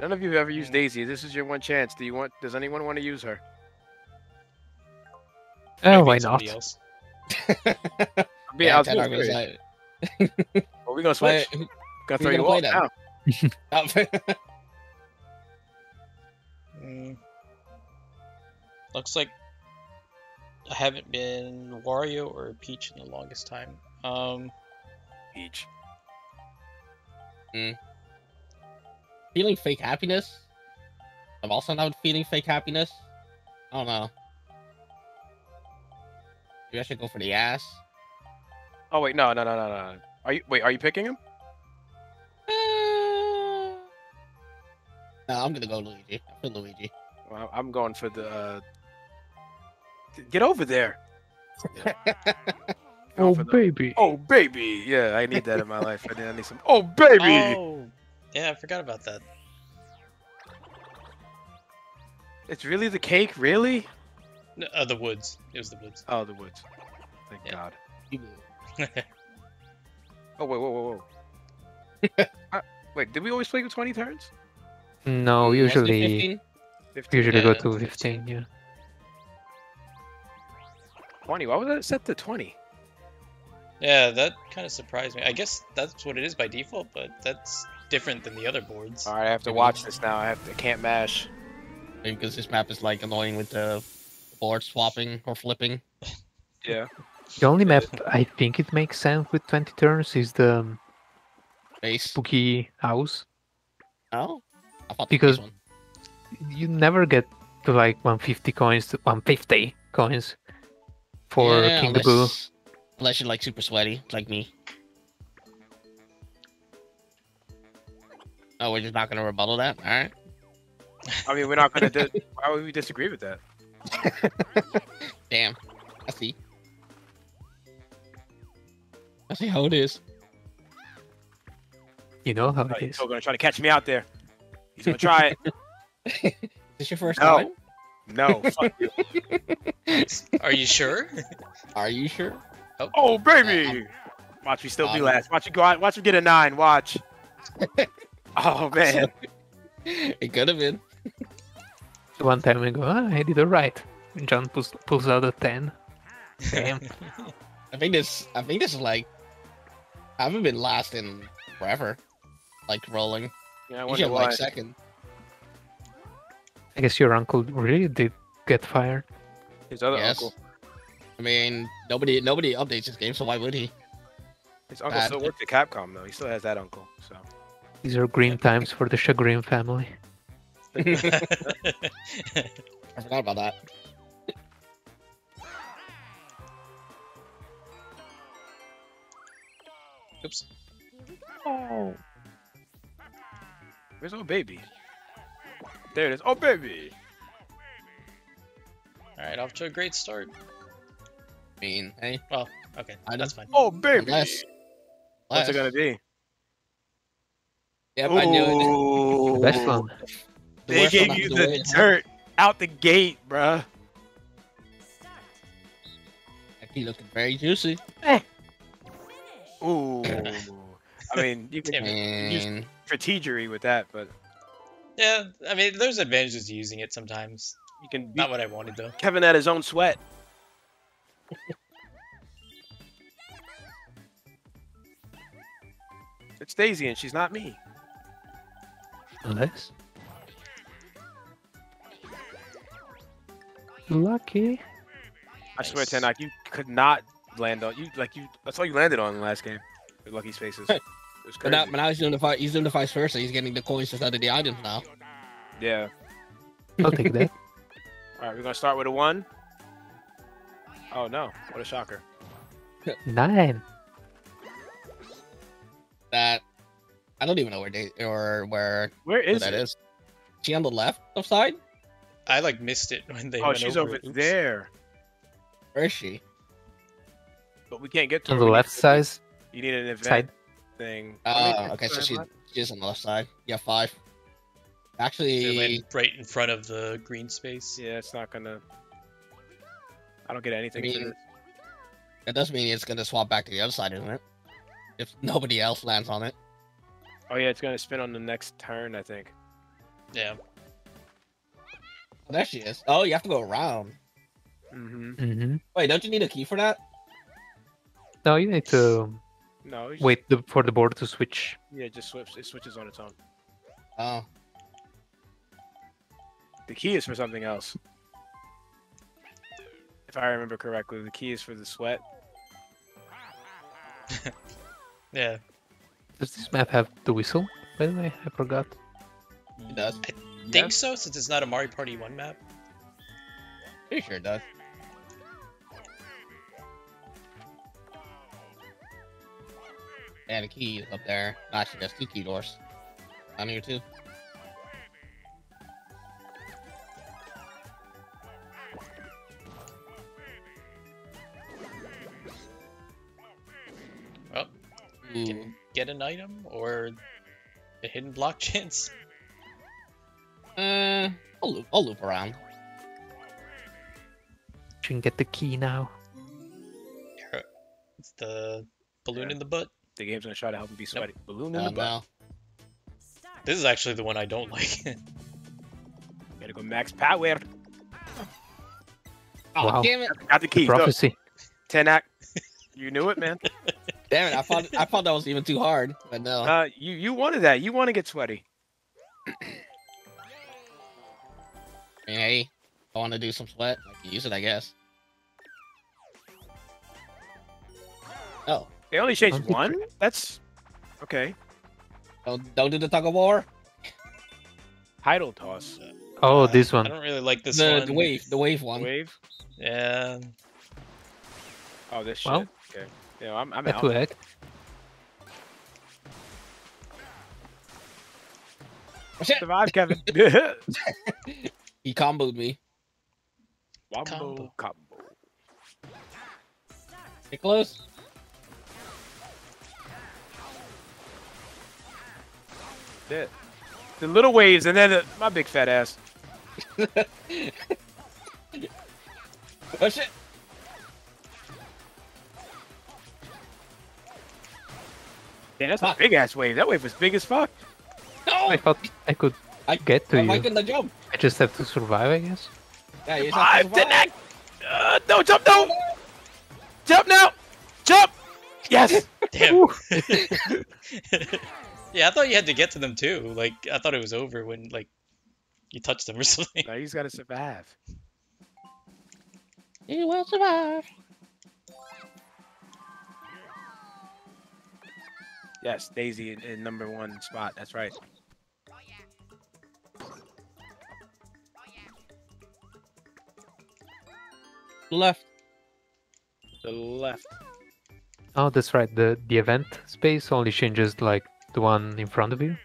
None of you have ever used Daisy. This is your one chance. Do you want? Does anyone want to use her? Oh, Maybe why not? somebody else. I'm Yeah, I was Ted being Argument's serious. like, Are we gonna Why- switch? Gonna throw you you off now. Mm. Looks like I haven't been Wario or Peach in the longest time. Um, Peach. Feeling fake happiness. I'm also not feeling fake happiness. I don't know. Maybe I should go for the ass. Oh wait, no, no, no, no, no. Are you wait? Are you picking him? Uh, No, I'm gonna go Luigi. I feel Luigi. Well, I'm going for the. Uh... Get over there. Oh, the- baby. Oh baby, yeah, I need that in my life. I need, I need some. Oh baby. oh, yeah, I forgot about that. It's really the cake, really? No, uh, the woods. It was the woods. Oh, the woods. Thank Yeah. God. Oh wait, whoa, whoa, whoa. uh, wait, did we always play with 20 turns? No, usually 15? 15? usually go to 15. 15. Yeah. 20. Why was that set to 20? yeah, that kind of surprised me. I guess that's what it is by default, but that's different than the other boards. All right, I have to Maybe. watch this now. I have to. I can't mash. Maybe because this map is like annoying with the board swapping or flipping. Yeah. The only map I think it makes sense with 20 turns is the um, Base. spooky house. Oh, I thought Because- one. You never get to like 150 coins, to 150 coins for Yeah, King the Boo. unless, unless you're like super sweaty, like me. Oh, we're just not gonna rebuttal that. All right. I mean, we're not gonna. Di- why would we disagree with that? Damn. I see. I see how it is. You know how Oh, it he's is. still gonna try to catch me out there. He's gonna try it. Is this your first No. time? No. fuck you. Are you sure? Are you sure? Oh baby. Watch me still be Um, last. Watch you go. out- Watch him get a nine. Watch. Oh man. It could have been. One time I go, ah, I did it right. And John pulls, pulls out a 10. Damn. I think this. I think this is like. I haven't been last in forever. Like rolling. Yeah, I Usually wonder I'm why. like second. I guess your uncle really did get fired. His other yes. uncle. I mean, nobody nobody updates this game, so why would he? His uncle Bad. still works at Capcom though. He still has that uncle. So. These are green times for the Chagrin family. I forgot about that. Oops. Oh. Where's oh baby? There it is. Oh baby. All right, off to a great start. Mean, hey, Well, Okay, I that's fine. Oh baby. Unless- What's it last. gonna be? Yep, I knew it. Ooh. The best one. The They worst one gave you have the win. dirt out the gate, bruh. He looking very juicy. Eh. Ooh. I mean, you can Damn use strategery with that, but Yeah, I mean, there's advantages to using it sometimes. you can Not what I wanted though. Kevin at his own sweat. it's Daisy, and she's not me. Unless. Lucky. I swear, Nice. Tanak, you could not land on you like you. That's all you landed on in the last game. With Lucky Spaces. It was but now, but now he's doing the fi- he's doing the vice versa. He's getting the coins instead of the items now. Yeah. I'll take that. All right, we're gonna start with a one. Oh no! What a shocker! Nine. That I don't even know where they or where, Where where is that it? is. She on the left of side? I like missed it when they. Oh, went she's over. over there. Where is she? But we can't get to On her. the left side. You need an event Side. thing. Oh, I mean, okay, so sorry, she, what? she's on the left side. Yeah, five. Actually, right in front of the green space. Yeah, it's not gonna. I don't get anything. I for mean, this. that does mean it's gonna swap back to the other side, isn't it? If nobody else lands on it. Oh yeah, it's gonna spin on the next turn, I think. Yeah. Oh, there she is. Oh, you have to go around. Mm-hmm. hmm Wait, don't you need a key for that? No, you need to No, just- wait the, for the board to switch. Yeah, it just switch. It switches on its own. Oh, The key is for something else. If I remember correctly, the key is for the sweat. Yeah. Does this map have the whistle? By the way, I forgot. it does. I think so, since it's not a Mario Party 1 map. Pretty sure it does. And a key up there. Actually, there's two key doors. Down here too. Can an item or a hidden block chance. Uh, I'll loop, I'll loop around. You can get the key now. It's the balloon Yeah. in the butt. The game's gonna try to help him be sweaty. Balloon in Uh, the butt. no. This is actually the one I don't like. Gotta go max power. Oh, Wow. damn it! Got the key. Look, Prophecy. Tenak. You knew it, man. Damn it! I thought I thought that was even too hard, but no. Uh, you you wanted that. You want to get sweaty. hey, I want to do some sweat. I can use it, I guess. Oh, They only changed one. That's okay. don't don't do the tug of war. Tidal toss. Oh, Uh, this one. I don't really like this The, one. the wave, the wave one. Wave. Yeah. Oh, this shit. Well. okay. Yeah, I'm I'm That out. to egg. Oh, shit! Survive, Kevin. He comboed me. Wombo Combo. combo. Get close. Yeah. The little waves and then the, my big fat ass. Oh shit! Damn, that's a big ass wave. That wave was big as fuck. No! I thought I could I get to Why you. couldn't I jump? I just have to survive, I guess. Yeah, you just have to to survive. neck. Uh, no, jump, no. Jump now. Jump. Yes. Damn. Yeah, I thought you had to get to them too. Like I thought it was over when like you touched them or something. now he's got to survive. You will survive. Yes, Daisy in, in number one spot. That's right. Left. The left. Oh, that's right. The the event space only changes like the one in front of you.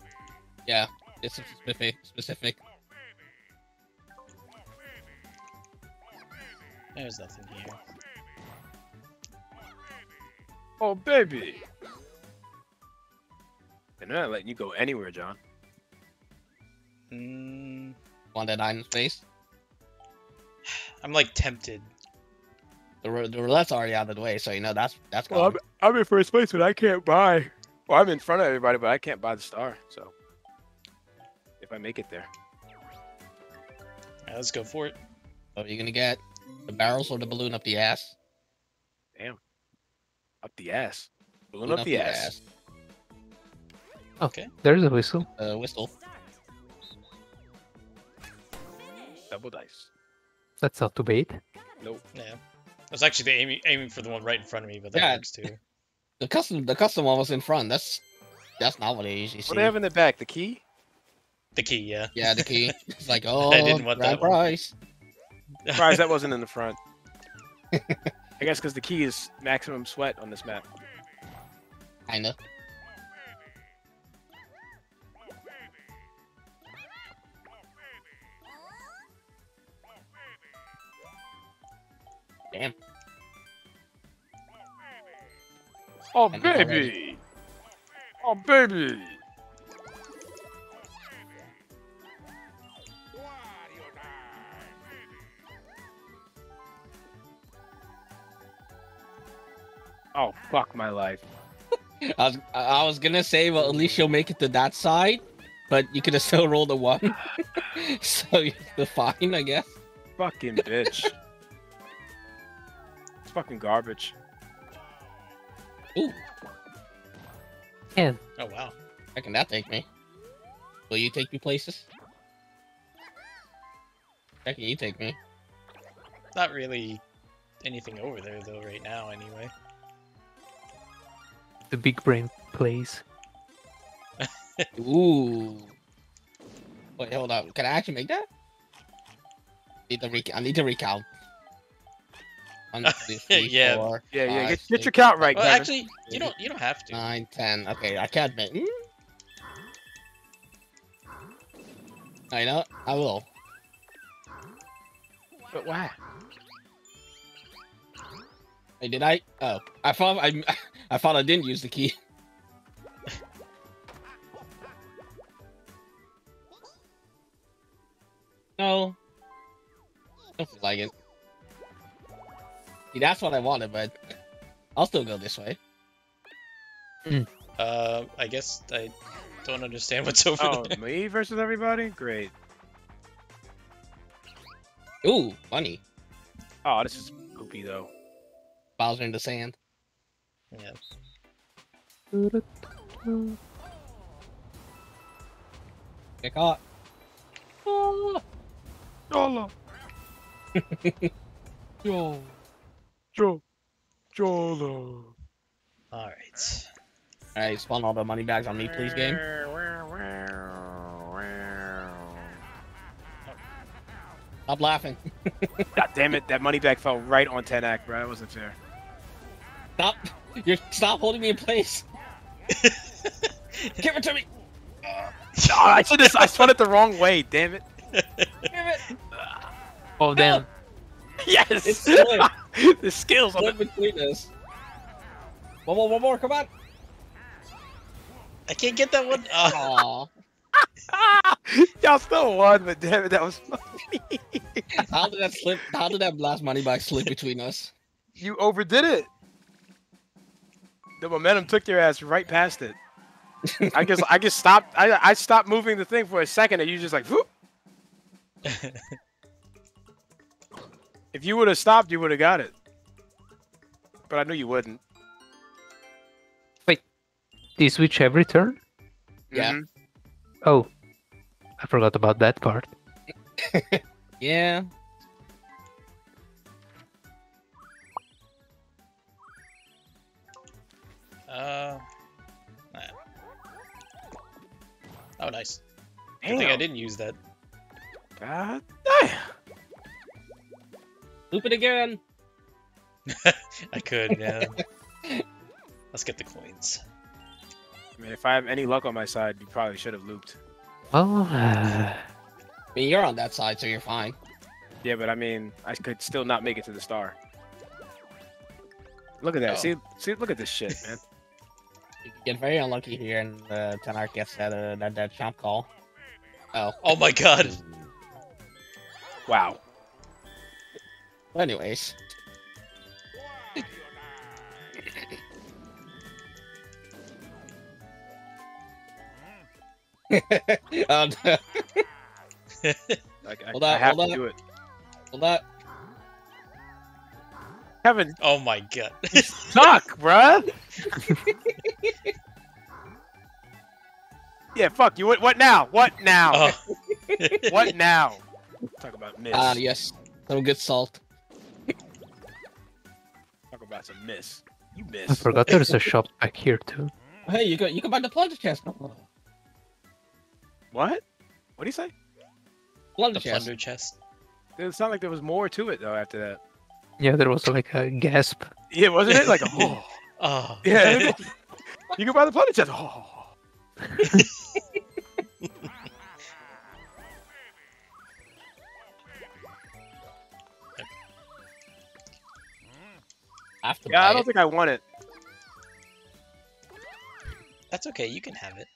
Yeah, it's specific. Specific. There's nothing here. Oh baby. And they're not letting you go anywhere, John. Mm, Want that item space? I'm like tempted. The, rou- the roulette's already out of the way, so you know that's that's Well. I'm, I'm in first place, but I can't buy. Well, I'm in front of everybody, but I can't buy the star. So, if I make it there, Yeah, let's go for it. What are you gonna get? The barrels or the balloon up the ass? Damn, up the ass, balloon up, the, ass. There's a whistle. Uh, whistle. double dice. That's not too bait. Nope. Yeah. I was actually aiming aiming for the one right in front of me, but that Yeah. works too. The custom, the custom one was in front. That's that's not what I usually see. What do they have in the back? The key? The key, yeah. Yeah, the key. It's like, oh, I didn't want that one. prize. That wasn't in the front. I guess because the key is maximum sweat on this map. Kinda. Damn. Oh baby! Oh baby! Oh fuck my life! I was I I was gonna say, well, at least you'll make it to that side, but you could have still rolled a one. so you're fine, I guess. Fucking bitch. It's fucking garbage. Ooh, And Oh wow. where can that take me? Will you take me places? Where can you take me? Not really anything over there though right now anyway. the big brain plays. Ooh. Wait, hold on. Can I actually make that? Need to rec- I need to recount. One, two, three, Yeah. four, Yeah, yeah. five, Get, get your count right, Well, Kevin. actually, you don't you don't have to. nine, ten. Okay, I can't admit. Hmm? I know. I will. But why? Wait, did I? Oh, I thought I. I thought I didn't use the key. no. Don't feel like it. See, that's what I wanted, but I'll still go this way. Uh, I guess I don't understand what's over Oh, there. me versus everybody? Great. Ooh, funny. Oh, this is poopy though. Bowser in the sand. Yeah. Get caught. Oh, Jolo. Yo. Jo. Jolo. All right. Alright, spawn all the money bags on me, please, game. Stop laughing. God damn it, that money bag fell right on Tenak, bro. That wasn't fair. Stop. You're stop holding me in place. Give it to me. Oh, I should have, I spun it the wrong way, damn it. Give it. Oh damn. Yes! It's split. the skills on Split between us. One more, one more, come on. I can't get that one. Aw. Ah! Y'all still won, but damn it, that was funny. How did that slip? How did that last money bag slip between us? you overdid it. The momentum took your ass right past it. I guess I just stopped. I I stopped moving the thing for a second, and you just like, whoop. If you would have stopped, you would have got it. But I knew you wouldn't. Wait, do you switch every turn? Yeah. Mhm. Oh. I forgot about that part. Yeah. uh, nah. Oh, nice. Good thing I didn't use that. God damn. Loop it again. I could, yeah. Let's get the coins. I mean, if I have any luck on my side, you probably should have looped. Well, uh, I mean, you're on that side, so you're fine. Yeah, but I mean, I could still not make it to the star. Look at that. Oh. See, see, look at this shit, man. You can get very unlucky here, and uh, Tenark gets that uh, that that champ call. Oh. Oh my god. Wow. Well, anyways. um, Like, I, Hold I on, have hold to on. do it. well, that Kevin, Oh my god. suck, bruh. yeah, fuck you. What, what now? What now? oh. What now? Talk about miss. ah yes, some good salt. Talk about some miss. You I forgot there's a shop back here too. Hey, you can you can buy the plunder chest. What? What do you say? Plunder the chest. plunder chest. It sounded like there was more to it though after that. Yeah, there was like a gasp. Yeah, wasn't it? Like, oh, Oh. yeah. you can buy the plunder chest. Oh. have to Yeah, buy I don't it. think I want it. That's okay, you can have it.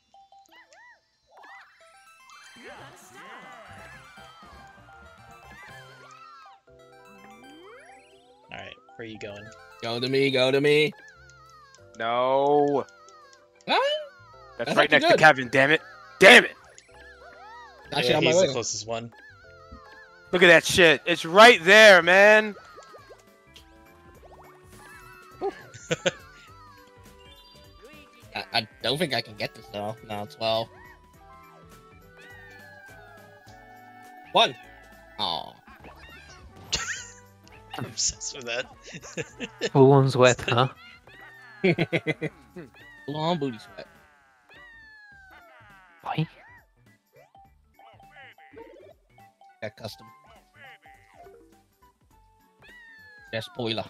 Alright, where are you going? Go to me, go to me. No. Ah, That's That's right actually next to. Kevin. Damn it. Damn it. Actually, Yeah, on my he's the way. closest one. Look at that shit. It's right there, man. I, I don't think I can get this though. No, 12. One. Oh. I'm obsessed with that. Full on sweat, huh? Long booty sweat. Why? That custom. Yeah, spoiler.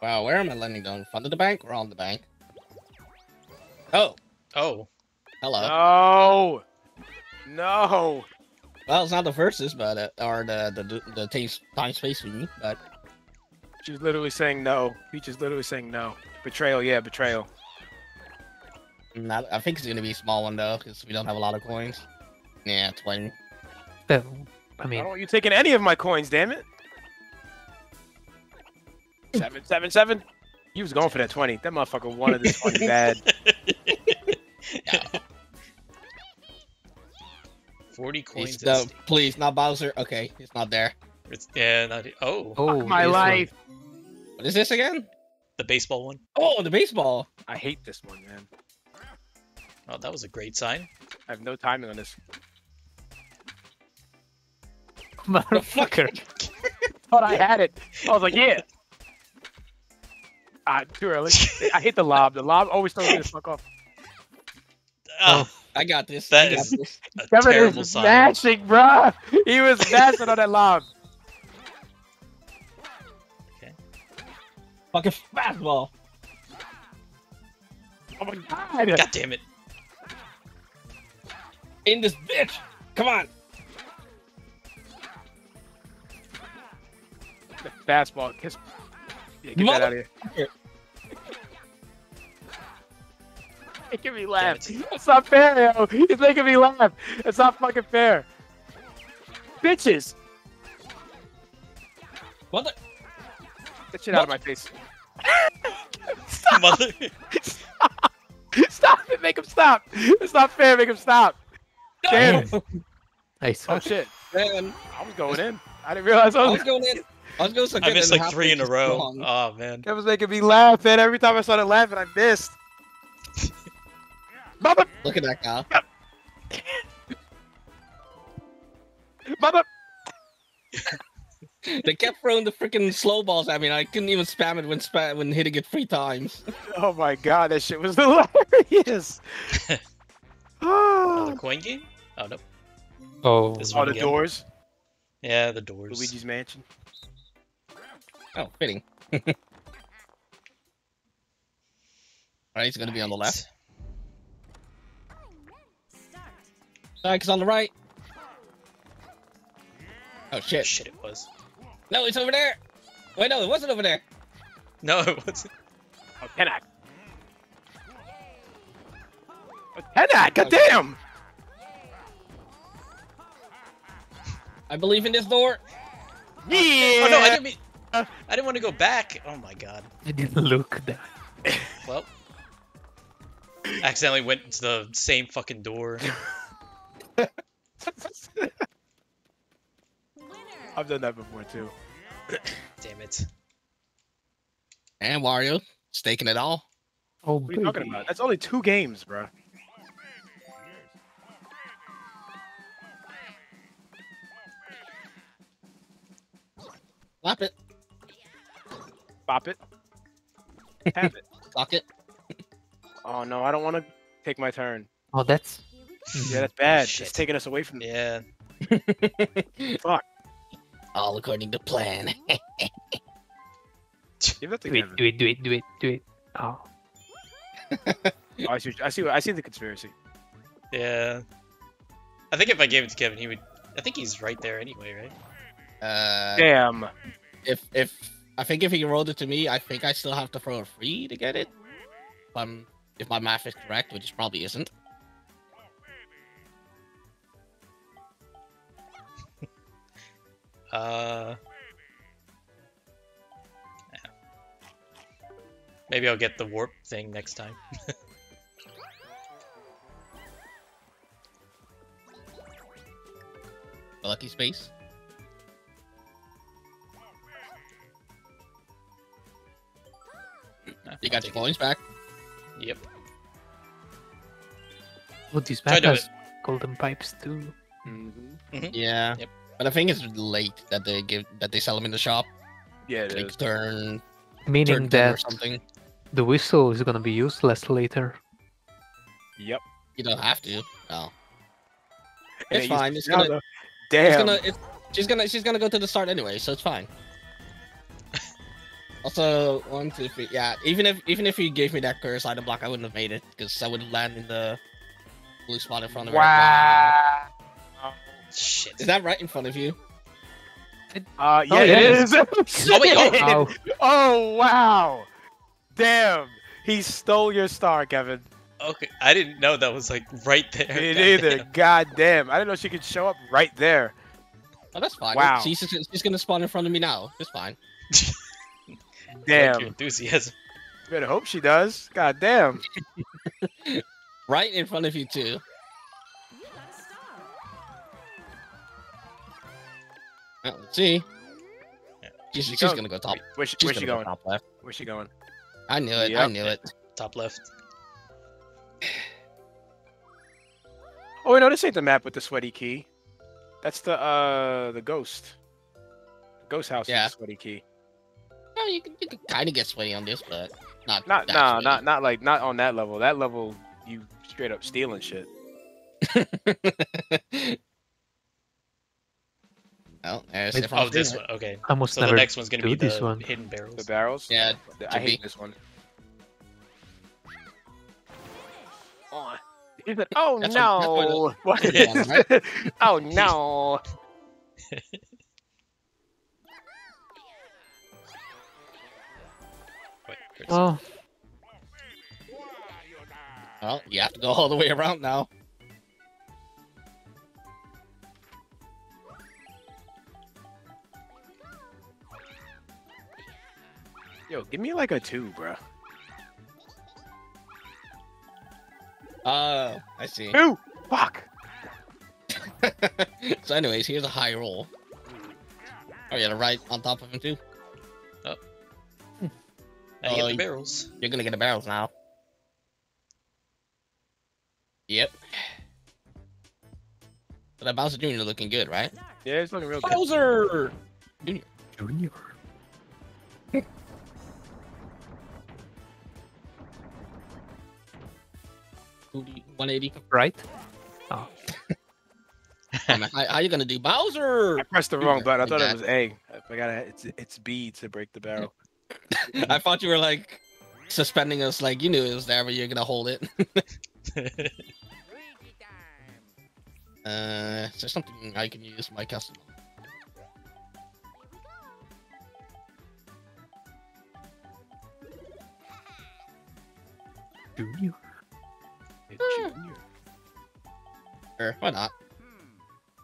Wow, where am I landing down? In front of the bank or on the bank? Oh, oh, hello. No. No. Well, it's not the verses, but uh, or the the the, the taste time space with me, but She's literally saying no. Peach is literally saying no. Betrayal, yeah, betrayal. not, I think it's gonna be a small one though, because we don't have a lot of coins. Yeah, twenty. Well, I I mean, don't want you taking any of my coins, damn it. Seven, seven, seven. He was going for that 20. That motherfucker wanted this 20 bad. Yeah. 40 coins. Please, no, please, not Bowser. Okay, it's not there. it's- yeah, not, oh, oh, my this one. life. What is this again? the baseball one. Oh, the baseball. I hate this one, man. Oh, that was a great sign. I have no timing on this. Motherfucker. Thought I had it. I was like, yeah. Ah, too early. I hate the lob. The lob always throws me the fuck off. Oh, I got this. That I got is- this. a Kevin terrible is sign. smashing, bruh. He was smashing on that lob. Okay. Fucking fastball. Oh my god. God damn it. In this bitch. Come on. The fastball. Kiss. Yeah, get that out of here. Making me laugh. It's not fair, yo. He's making me laugh. It's not fucking fair. Bitches. What the? Get shit out of my face. stop. Mother. Stop it. Make him stop. It's not fair. Make him stop. Damn. I Oh shit. Man, I was going in. I didn't realize I I was. was going in. I was going so I missed like three in a row. wrong. Oh, man. That was making me laugh, man. Every time I started laughing, I missed. Mother, Look at that guy. mother. They kept throwing the freaking slow balls at me, and I couldn't even spam it when spa- when hitting it three times. Oh my god, that shit was hilarious. Another oh, coin game? Oh, no. Oh, This oh, one the again. doors. Yeah, the doors. Luigi's Mansion. Oh, fitting. Alright, he's gonna be on the left. Mike's on the right. Oh, oh shit. Shit, it was. No, it's over there. Wait, no, it wasn't over there. No, it wasn't. Oh, Tenak. Oh, Tenak, goddamn. I believe in this door. Yeah. Oh, no, I didn't mean. Uh, I didn't want to go back. Oh, my God. I didn't look that. Well. Accidentally went into the same fucking door. I've done that before too. Damn it. And Wario staking it all. Oh, What are you talking about? That's only two games, bro. Slap it. Bop it. Have it. Lock it. Oh no, I don't want to take my turn. Oh, that's. Yeah, that's bad. Shit. It's taking us away from. Yeah. Fuck. All according to plan. Give that to Do it, do it, do it, do it, do it. Oh, Oh, I see. I see. I see the conspiracy. Yeah. I think if I gave it to Kevin, he would. I think he's right there anyway, right? Uh, Damn. if if I think if he rolled it to me, I think I still have to throw a free to get it. If I'm if my math is correct, which it probably isn't. Uh. yeah. Maybe I'll get the warp thing next time. Lucky space. Nah, You got take your coins back. Yep. Oh, these Try map to has golden pipes too. Mm-hmm. Yeah. Yep. But I think it's late that they give that they sell them in the shop. Yeah, it Like is. turn, Meaning turn ten or that something. the whistle is gonna be useless later. Yep. You don't have to. No. And It's it used fine. to It's gonna. though- It's gonna. It's, she's gonna. She's gonna go to the start anyway, so it's fine. also, one, two, three. Yeah. Even if even if you gave me that curse item block, I wouldn't have made it because I would land in the blue spot in front of her. Wow. Shit. Is that right in front of you? Uh, yeah, Oh, it yeah. is. Oh, wait, oh. Shit. Ow. Oh wow! Damn, he stole your star, Kevin. Okay, I didn't know that was like right there. Me God neither. damn. God damn, I didn't know she could show up right there. Oh, that's fine. Wow. She's just, she's gonna spawn in front of me now. It's fine. I like Damn, your enthusiasm. better hope she does. God damn. Right in front of you too. Let's see. Yeah. She's, She she's goes. gonna go top. Where's she, where's gonna go top left. Where's she going? I knew it. I knew it. Top left. Oh wait, no, this ain't the map with the sweaty key. That's the uh the ghost. Ghost house Yeah. sweaty key. No, you can, you can kind of get sweaty on this, but not. Not sweaty. not not like not on that level. That level you straight up stealing shit. well, there's Wait, Oh, this one. Okay. I must So the next one's gonna do be this the one. hidden The barrels. barrels. Yeah, I hate be. this one. Oh, he oh That's what- what no! What that's is what- it? Oh no! Wait, where's- Well, Well, you have to go all the way around now. Yo, give me like a two, bro. Oh, uh, I see. Two. Fuck. so, anyways, here's a high roll. Oh, you yeah, the right on top of him too. Oh. Hmm. I hit Oh, the barrels. You're gonna get the barrels now. Yep. But that Bowser Jr. looking good, right? Yeah, it's looking real good. Bowser! Junior. Booty 180. Right? Oh, how, how you gonna do Bowser? I pressed the wrong button. I thought it was A. I forgot it- it's it's B to break the barrel. I thought you were like suspending us, like you knew it was there, but you're gonna hold it. Uh, is there something I can use my custom? Junior. Junior. Sure, why not?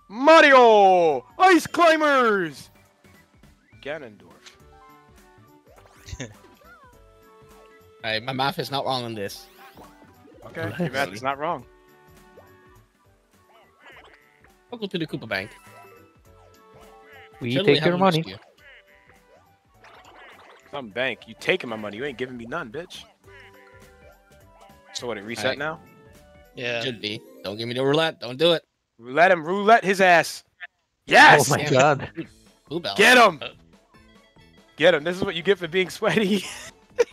Mario! Ice climbers! Ganondorf. Alright, my math is not wrong on this. Okay, your Nice. math is not wrong. Welcome to the Koopa Bank. We Certainly take your money. you. Some bank. You taking my money. You ain't giving me none, bitch. So what, it reset Alright. now? Yeah. Should be. Don't give me the roulette. Don't do it. Roulette him. Roulette his ass. Yes! Oh my god. Blue bell. Get him! Uh. Get him. This is what you get for being sweaty. you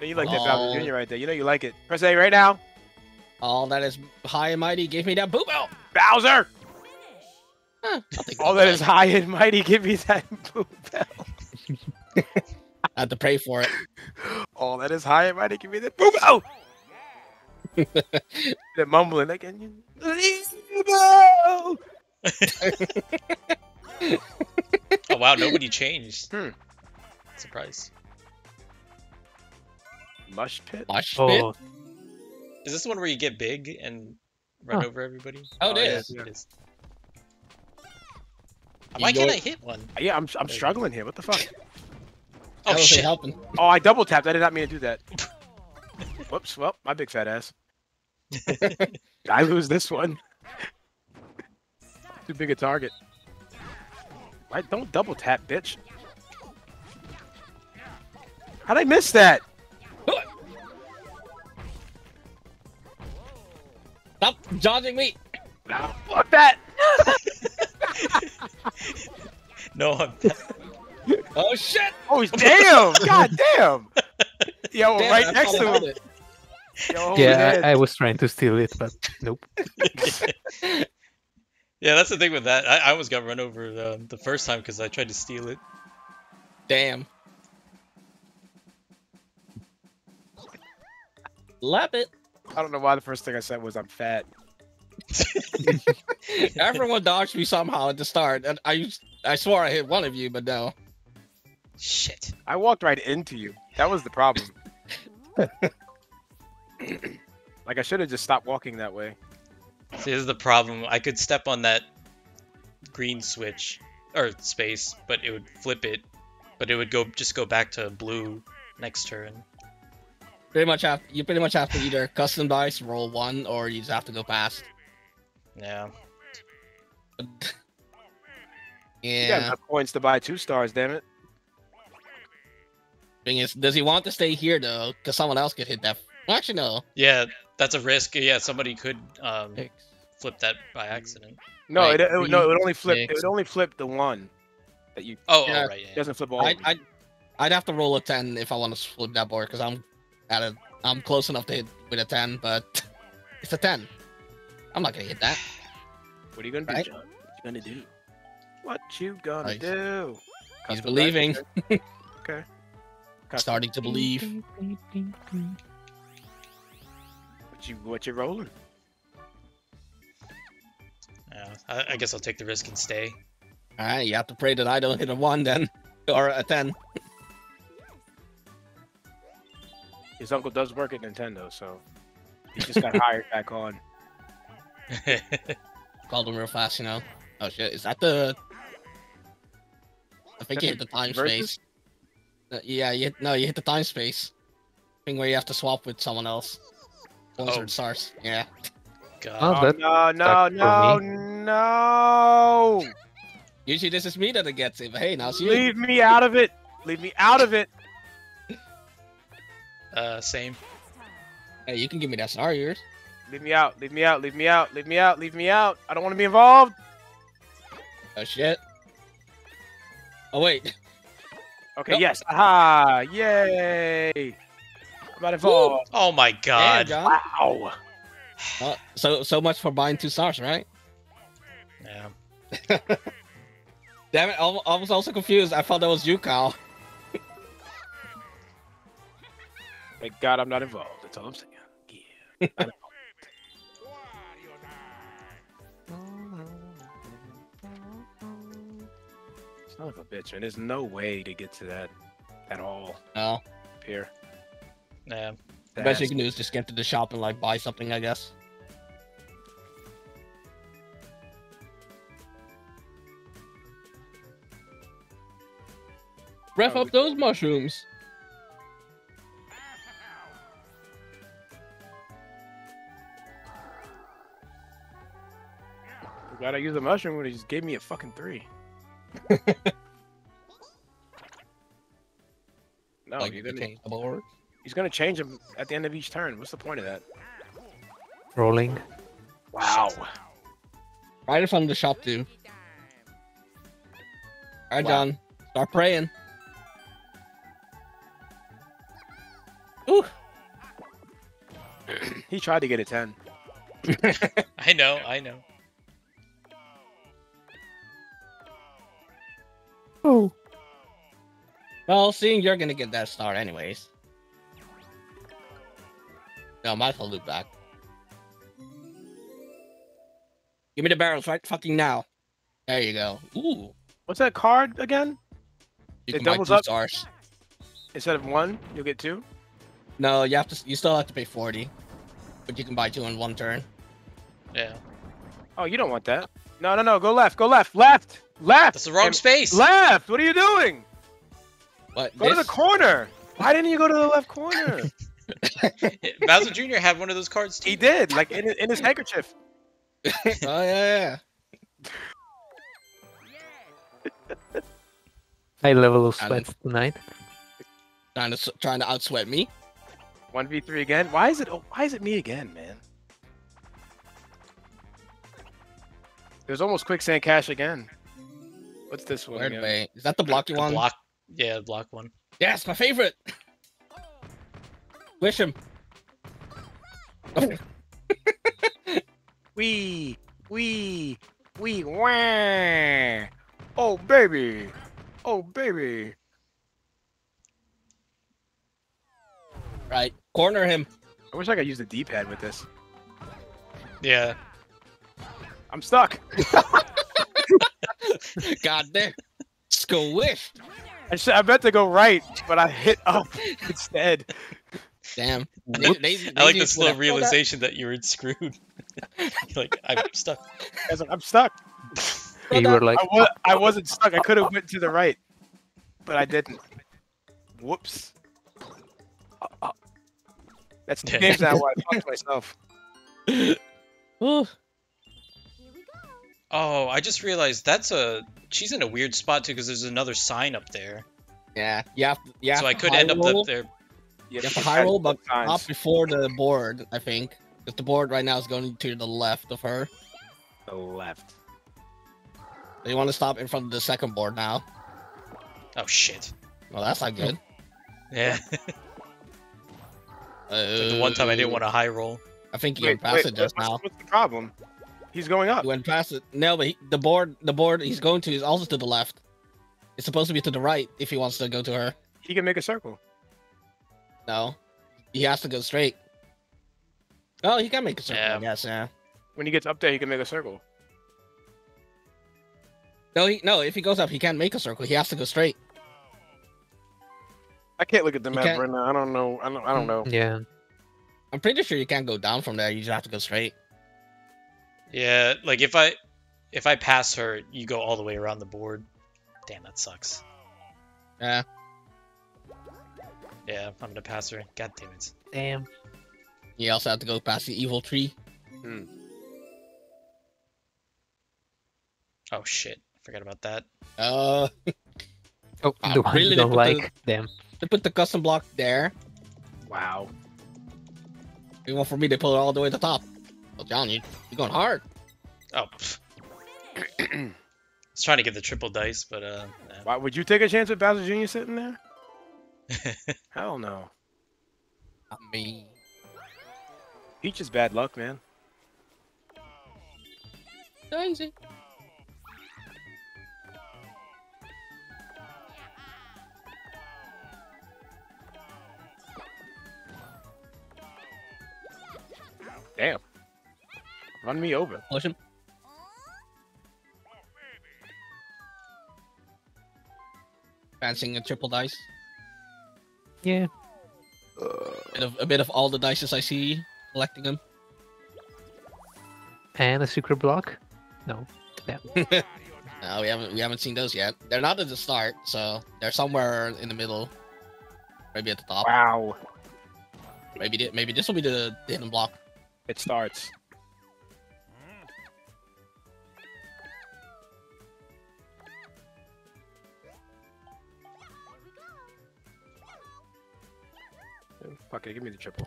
know you like that Bowser Oh. Jr. right there. You know you like it. Press A right now. All that is high and mighty. Give me that boo bell. Bowser! Huh, All Boo that Bell. high and mighty, give me that blue bell. I have to pray for it. All that is high and mighty, give me that blue bell. That mumbling again. Blue bell! Oh wow, nobody changed. Hmm. Surprise. Mush pit? Mosh pit. Oh, Is this the one where you get big and run Huh. over everybody? Oh, it yeah, is. It is. You Why can't go- I hit one? Yeah, I'm, I'm struggling here. What the fuck? Oh shit! helping. Oh, I double tapped. I did not mean to do that. Whoops. Well, my big fat ass. I lose this one. Too big a target. Why don't double tap, bitch? How'd I miss that? Stop dodging me. Ah, Fuck that! No, I'm Oh shit! Oh damn! God damn! Yo, Damn, right I next to him. it. Yo, Yeah, I, I was trying to steal it, but nope. Yeah, that's the thing with that. I, I almost got run over um, the first time because I tried to steal it. Damn. Lap it. I don't know why the first thing I said was I'm fat. Everyone dodged me somehow at the start. and I I swore I hit one of you, but no. Shit. I walked right into you. That was the problem. like I should have just stopped walking that way. See, this is the problem. I could step on that green switch or space, but it would flip it, but it would go just go back to blue next turn. Pretty much have you pretty much have to either custom dice, roll one, or you just have to go past. Yeah. You got Yeah. enough points to buy two stars, damn it. Thing is, does he want to stay here though? Because someone else could hit that. Well, actually, no. Yeah, that's a risk. Yeah, somebody could um, flip that by accident. No, Right, it, it, no, it would only flip. It would only flip the one that you. Oh, Yeah. oh right, yeah. It doesn't flip all. I, of them. I, I'd have to roll a ten if I want to flip that board because I'm at a, I'm close enough to hit with a ten, but it's a ten. I'm not gonna hit that. What are you gonna do, John? What you gonna do? What you gonna Right. do? He's Custom believing. Okay. okay. Custom- Starting to believe. What you what you rolling? Yeah, I, I guess I'll take the risk and stay. All right, you have to pray that I don't hit a one then, or a ten. His uncle does work at Nintendo, so he just got hired back on. Called him real fast, you know. Oh shit, is that the? I think you hit the time Versus? space. Uh, yeah, you hit, no, you hit the time space. Thing where you have to swap with someone else. Once Oh. it yeah. God. Oh, Oh, no, no, no, for no! Usually this is me that gets it, but hey, now it's you. Leave me out of it. Leave me out of it. Uh, same. Hey, you can give me that star yours. Leave me out. Leave me out. Leave me out. Leave me out. Leave me out. I don't want to be involved. Oh shit. Oh wait. Okay. Nope. Yes. Aha! Yay! I'm not. Oh my Damn, God. Wow. Uh, so so much for buying two stars, right? Yeah. Damn it! I was also confused. I thought that was you, Kyle. Thank God I'm not involved. That's all I'm saying. Yeah. I'm not involved. Son of a bitch, man. There's no way to get to that at all No. up here. Yeah. The best you can do is just get to the shop and like buy something, I guess. Ref Oh, up those mushrooms. Glad I used the mushroom when he just gave me a fucking three. no, like you're you gonna, change the board. He's gonna change them at the end of each turn. What's the point of that? rolling. Wow. Right in front of the shop too. Alright, Wow. John. Start praying. Ooh. He tried to get a 10. I know. I know. Oh. Well, seeing you're gonna get that star anyways. No, might as well loop back. Give me the barrels right fucking now. There you go. Ooh. What's that card again? You It can buy doubles two up? stars. Instead of one, you'll get two. No, you have to. You still have to pay forty, but you can buy two in one turn. Yeah. Oh, you don't want that. No, no, no. Go left. Go left. Left. Left. That's the wrong And- space. Left. What are you doing? But Go to the corner. Why didn't you go to the left corner? Bowser Jr. had one of those cards too. he did, like in, in his handkerchief. oh yeah, yeah. High level of And sweat tonight. Trying to s- trying to outsweat me. One v three again. Why is it? Oh, why is it me again, man? There's almost Quicksand Cache again. What's this one? Weird again? way. Is that the blocky The one? block, yeah, block one. Yes, my favorite. Wish him. Wee, wee, wee, wah. Oh baby, oh baby. Right. Corner him. I wish I could use the D-pad with this. Yeah, I'm stuck. God damn. Squished. I, should, I meant to go right, but I hit up instead. Damn. Whoops. Daisy- I like Daisy the slow have- realization that you were screwed. You're like I'm stuck. I was like, I'm stuck. You were like, I, was, I wasn't stuck. I could have went to the right, but I didn't. Whoops. Uh, uh. That's two games now where I fucked myself. Ooh. Oh, I just realized that's a. She's in a weird spot too because there's another sign up there. Yeah. yeah, have to, you have so I could end up roll. up there. You You have to high roll, but not before the board, I think. Because the board right now is going to the left of her. the left. So you want to stop in front of the second board now. Oh shit. Well, that's not good. Yeah. Uh, the one time I didn't want to high roll. I think you Wait, went past wait, it just what's, now. what's the problem? He's going up. You went past it. No, but he, the board, the board he's going to is also to the left. It's supposed to be to the right if he wants to go to her. He can make a circle. No, he has to go straight. Oh, he can make a circle. Yeah. Yes, yeah. When he gets up there, he can make a circle. No, he no. If he goes up, he can't make a circle. He has to go straight. I can't look at the You map can't- right now. I don't know. I don't. I don't know. yeah. I'm pretty sure you can't go down from there. You just have to go straight. Yeah, like if I if I pass her, you go all the way around the board. Damn, that sucks. Yeah. Yeah, I'm gonna pass her. God damn it. Damn. You also have to go past the evil tree. Hmm. Oh shit. Forgot about that. Uh, Oh, the one really, you don't put the- like. Damn. they put the custom block there. Wow. You want for me to pull it all the way to the top. Well, John, you you're going hard. Oh. I was trying to get the triple dice, but uh. Why would you take a chance with Bowser Jr. sitting there? Nah. Hell no. Not me. Peach is bad luck, man. Daisy. Damn. Run me over. Push him. Fancying a triple dice. Yeah. A bit of, a bit of all the dices I see, collecting them. And a secret block? No. Damn. No, we haven't we haven't seen those yet. They're not at the start, so they're somewhere in the middle. Maybe at the top. Wow. Maybe thi- maybe this will be the, the hidden block. It starts. Fuck it, give me the triple.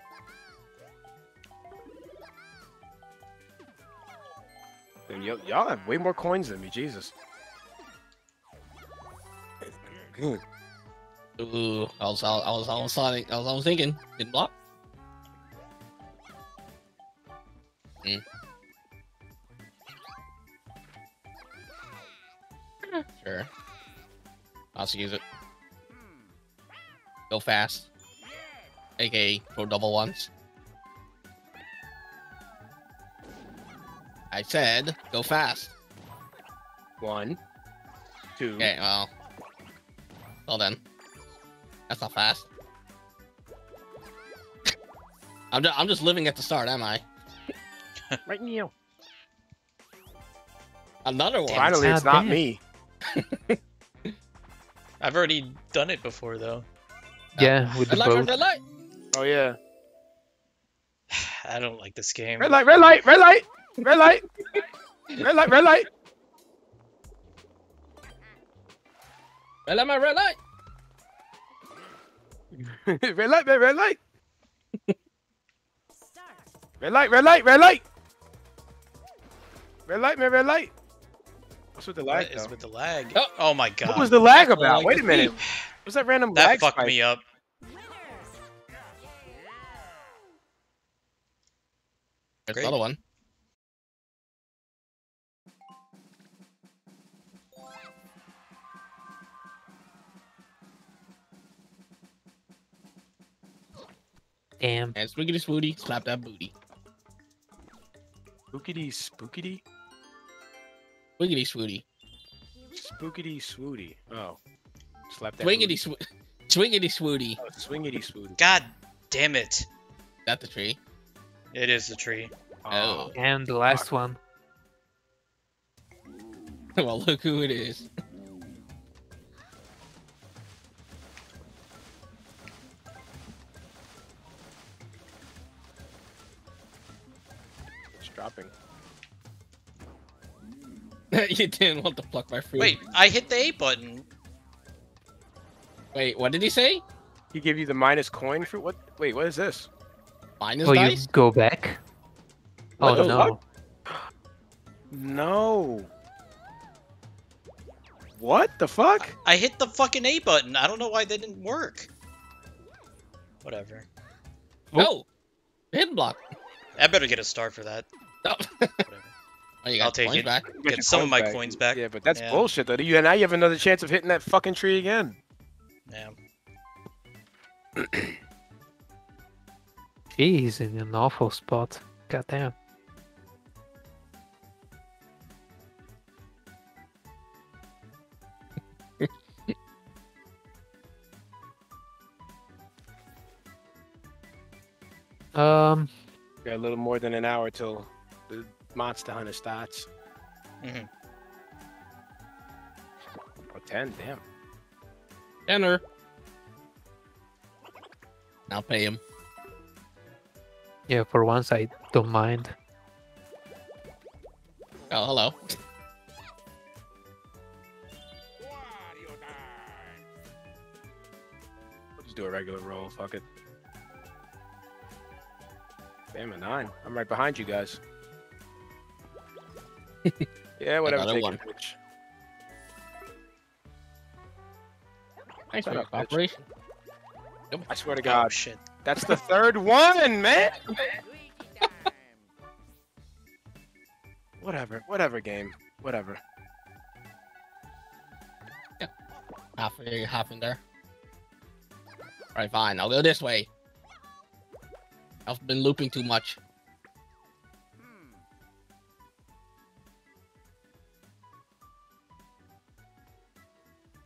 Dude, y'all have way more coins than me, Jesus. Ooh, I was I was I was I was, I was, thinking hidden block. Hmm. Sure. I'll use it. Go fast. AKA throw double ones. I said go fast. One, two, Okay, well. Well then. That's not fast. I'm just, I'm just living at the start, am I? right now. Another one. Finally, it's Ah, not me. I've already done it before though. Yeah, with the Red light, red, boat. Oh yeah. I don't like this game. Red light, red light, red light, red light, red light, red light. Red light, my red light. red light, man, red light. red light, red light, red light. Red light, man, red light. What's with the lag? What is with the lag? Oh, oh my god. What was the lag about? Wait a minute. Was that random that lag? That fucked spike? me up. There's Great. another one. Damn. And swiggity swooty, slap that booty. Spookity, spookity, Swiggity swooty. spookity, swooty. Oh, slap that. Swingity booty. sw- swingity swooty. Oh, swingity, swooty. God damn it. Is that the tree? It is the tree. Oh. oh. And the last one. well, look who it is. It's dropping. you didn't want to pluck my fruit. Wait, I hit the A button. Wait, what did he say? He gave you the minus coin for what? Wait, what is this? Minus Oh, you go back? Oh, what Oh the no. No. What the fuck? I hit the fucking A button. I don't know why that didn't work. Whatever. Oh. No. Hidden block. I better get a star for that. Oh, Whatever. oh you got I'll take coins it. back. Get Get some of my back. coins back. Yeah, but that's Yeah. bullshit though. You now you have another chance of hitting that fucking tree again. Yeah. Jeez, in an awful spot. God damn. um, Got a little more than an hour till the monster hunter starts. Mhm. Oh, 10, damn. Enter. I'll pay him. Yeah, for once I don't mind. Oh, hello. Just do a regular roll, fuck it. Damn, a 9. I'm right behind you guys. yeah, whatever. Another take one. it, bitch. Thanks for your cooperation. I swear to Oh God. shit. That's the third one, man. Whatever, whatever game, whatever. Half, half in there. Alright, fine. I'll go this way. I've been looping too much.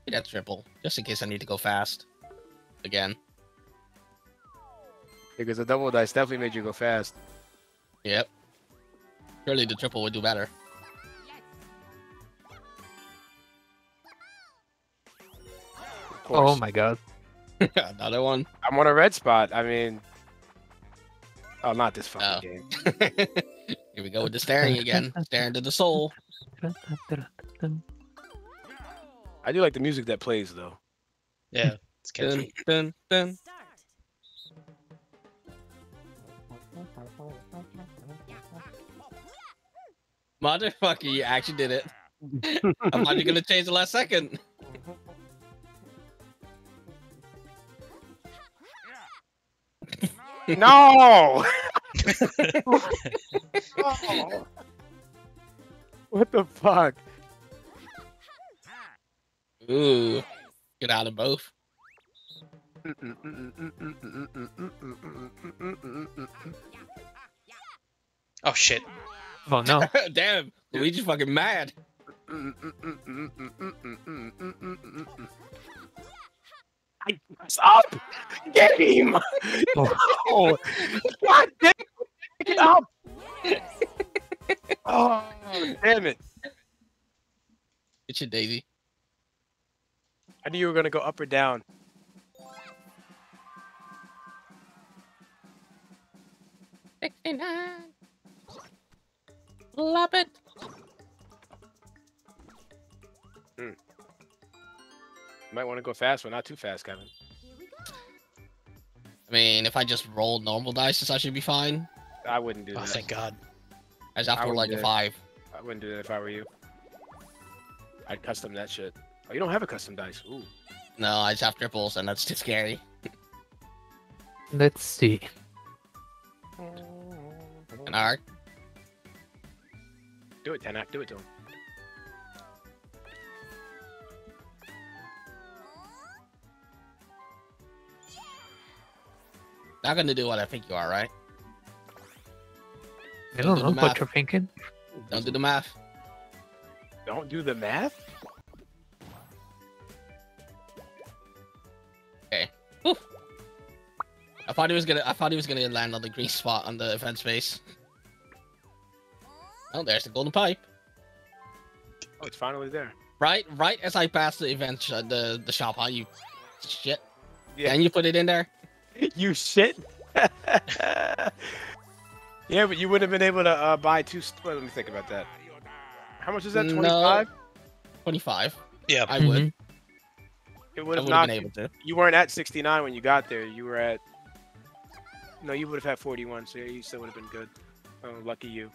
Get that triple, just in case I need to go fast. Again. Because the double dice definitely made you go fast. Yep. Surely the triple would do better. Oh my god. Another one. I'm on a red spot. I mean, oh, not this fucking Oh. game. Here we go with the staring again. Staring to the soul. I do like the music that plays though. Yeah. It's Dun, catchy. dun, dun. Motherfucker, you actually did it. I'm not gonna change the last second. No. What the fuck? Ooh. Get out of both. Oh shit. Oh no. Damn, Luigi's fucking mad. Stop! Get him! Oh. No! God damn it! Pick it up! Oh, damn it. It's your Daisy. I knew you were gonna go up or down. Sixty-nine. Love it. Hmm. might want to go fast, but not too fast, Kevin. I mean, if I just roll normal dice, I should be fine. I wouldn't do that. Oh, that. thank God. I just have I to roll like a it. five. I wouldn't do that if I were you. I'd custom that shit. Oh, you don't have a custom dice. Ooh. No, I just have triples, and that's too scary. Let's see. An arc. Do it, Tenak. Do it to him. Not gonna do what I think you are, right? I Don't don't do know what you're thinking. Don't do the math. Don't do the math. I thought he was gonna. I thought he was gonna land on the green spot on the event space. Oh, there's the golden pipe. Oh, it's finally there. Right, right as I passed the event, sh- the the shop. Huh? You shit. Yeah. Can you put it in there? you shit. yeah, but you wouldn't have been able to uh, buy two. St- well, let me think about that. How much is that? No. Twenty-five. Twenty-five. Yeah. I would. Mhm. It would have would have not. been able to. You weren't at sixty-nine when you got there. You were at. No, you would have had forty-one, so you still would have been good. Oh, lucky you.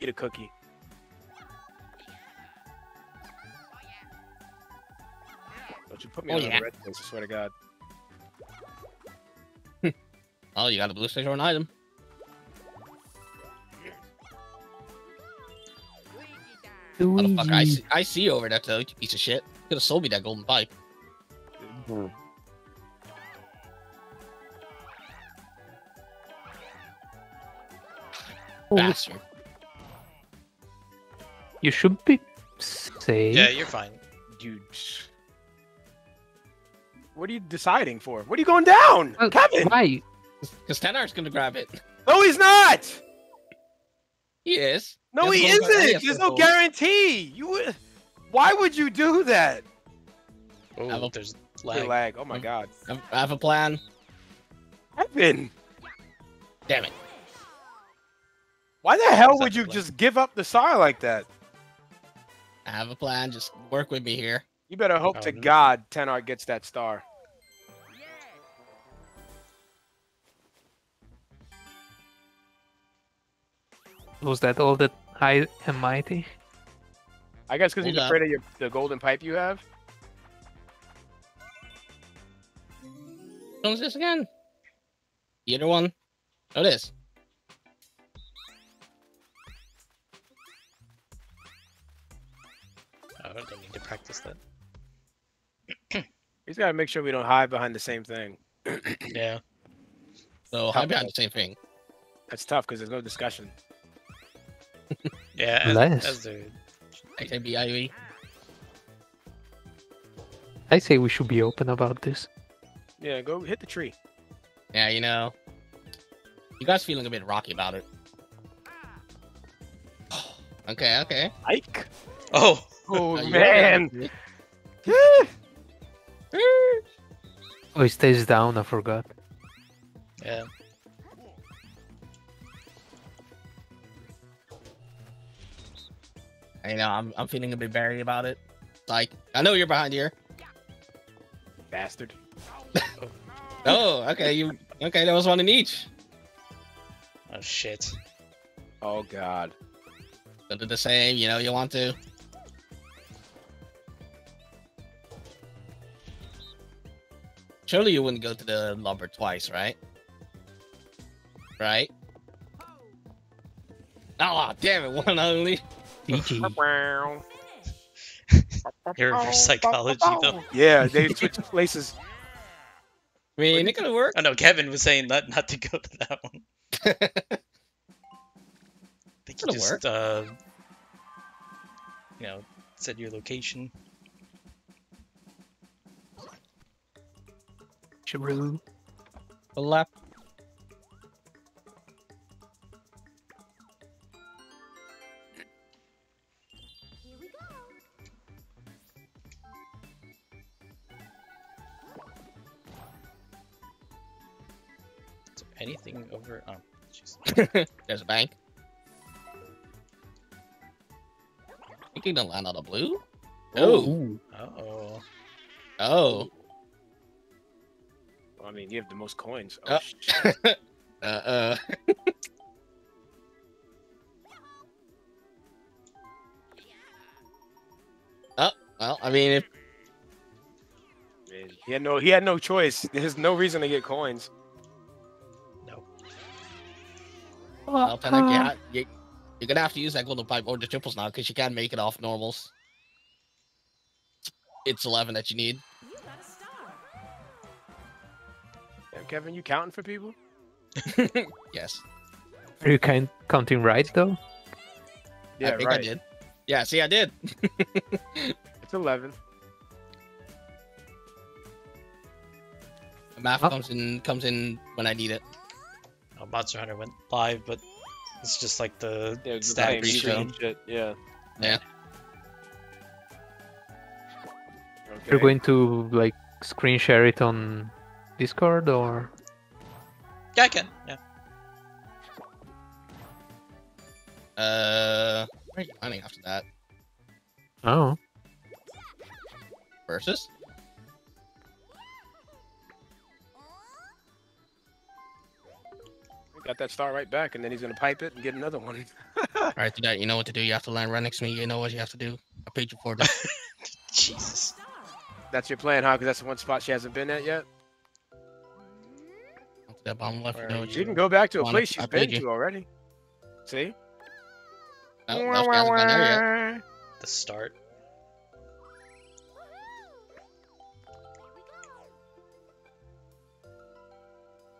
Eat a cookie. Don't you put me Oh, on yeah. the red place, I swear to God. Oh, you got a blue stage or an item. Motherfucker, I Luigi. see, I see you over there, though, you piece of shit. You Could have sold me that golden pipe. Oh, Bastard. You should be safe. Yeah, you're fine. Dude. What are you deciding for? What are you going down? Well, Kevin! Why? Because Tenar's gonna grab it. No, he's not! He is. No, He he has gold- he isn't! There's no gold. guarantee! You. Why would you do that? Oh, Have a- there's Lag. lag. lag. Oh my Um, god. I I have a plan. Kevin! Damn it. Why the hell would you plan? just give up the SAR like that? I have a plan. Just work with me here. You better hope Oh, to no. God Tenar gets that star. Was that all that high and mighty? I guess because he's afraid of your, the golden pipe you have. Which one's this again? The other one? Oh, practice that. He's got to make sure we don't hide behind the same thing. Yeah. So How I'm behind the same thing. That's tough because there's no discussion. Yeah, as, Less. as there. XABIV. I say we should be open about this. Yeah, go hit the tree. Yeah, you know. You guys feeling a bit rocky about it. Okay, okay. Ike. Oh, Oh man. Oh, it stays down. I forgot. yeah. I know, I'm, I'm feeling a bit berry about it. Like, I know you're behind here. Bastard. Oh, okay, you okay, there was one in each. Oh shit. Oh god. Don't do the same, you know you want to. Surely you wouldn't go to the lumber twice, right? Right? Oh, damn it, one only. GG. Your reverse psychology, though. Yeah, they switched places. I mean, it could work. I know Kevin was saying not not to go to that one. I think you just work. uh, you know, said your location. True. Left. Is anything over? Oh, jeez. There's a bank. think you're gonna land on a blue? Oh, Uh oh. Oh. I mean, you have the most coins. Oh, Uh, shit. uh, uh. oh, well, I mean, if Man, he had no he had no choice. There's no reason to get coins. well, Panic, you ha- you, you're gonna have to use that golden pipe or the triples now because you can't make it off normals. It's 11 that you need. Kevin, you counting for people? Yes. Are you kind counting right though? Yeah, I think right. I did. Yeah, see, I did. It's eleven. The math Oh. comes in comes in when I need it. Oh, Monster Hunter went live, but it's just like the Yeah, stat same screen. shit. Yeah. Yeah. Okay. You're going to like screen share it on Discord or Yeah, I can. Yeah. Uh, where are you planning after that? oh Versus? Got that star right back, and then he's gonna pipe it and get another one. All right, do that. You know what to do. You have to land right next to me. You know what you have to do. I paid you for that. Jesus. That's your plan, huh? Because that's the one spot she hasn't been at yet. That bottom left. You know She can go back to a place she's I been to already. See? Oh, no, she hasn't been there yet. The start.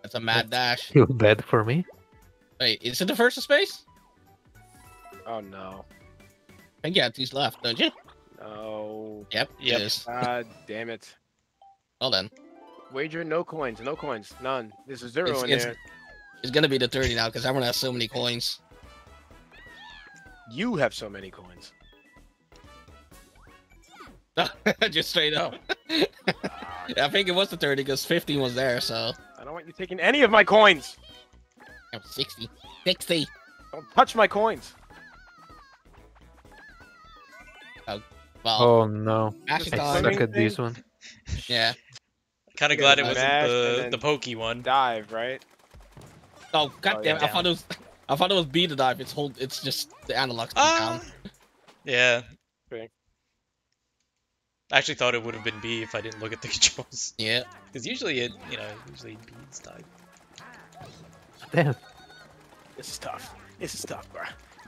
That's a mad dash. feel bad for me. Wait, is it the first space? Oh no. I think you have these left, don't you? No. Yep. Yes. It is. God damn it. Well then, Wager no coins, no coins, none. This is zero It's- in it's- there. it's gonna be the 30 now because everyone has so many coins. You have so many coins. Just straight up. I think it was the 30 because 15 was there, so I don't want you taking any of my coins. oh, 60. 60. Don't touch my coins. Oh, well, Oh no. action like I time. suck suck at this one. Yeah. Kind of glad it wasn't the then- the pokey one. Dive, right? Oh god Oh, yeah, I thought it was. I thought it was B to dive. It's hold. It's just the analogs Ah. down. Yeah. Okay. I actually thought it would have been B if I didn't look at the controls. Yeah. Because usually it, you know, usually B's type. Damn. This is tough. This is tough, bro.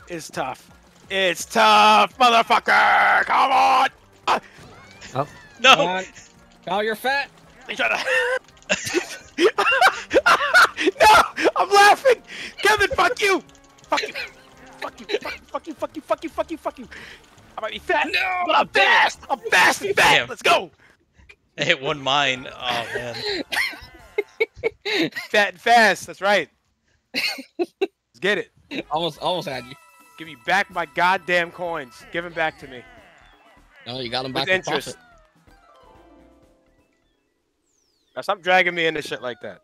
It's tough. It's tough, motherfucker! Come on! Oh. No! Come on. Kyle, you're fat. They try to. no! I'm laughing! Kevin, fuck you! Fuck you! Fuck you! Fuck you! Fuck you! Fuck you! Fuck you! Fuck you! I might be fat, No. but I'm fast! I'm fast and fat! Damn. Let's go! I hit one mine. Oh man. Fat and fast. That's right. Let's get it. Almost, almost had you. Give me back my goddamn coins. Give them back to me. No, you got them back With with profit. interest. Now stop dragging me into shit like that.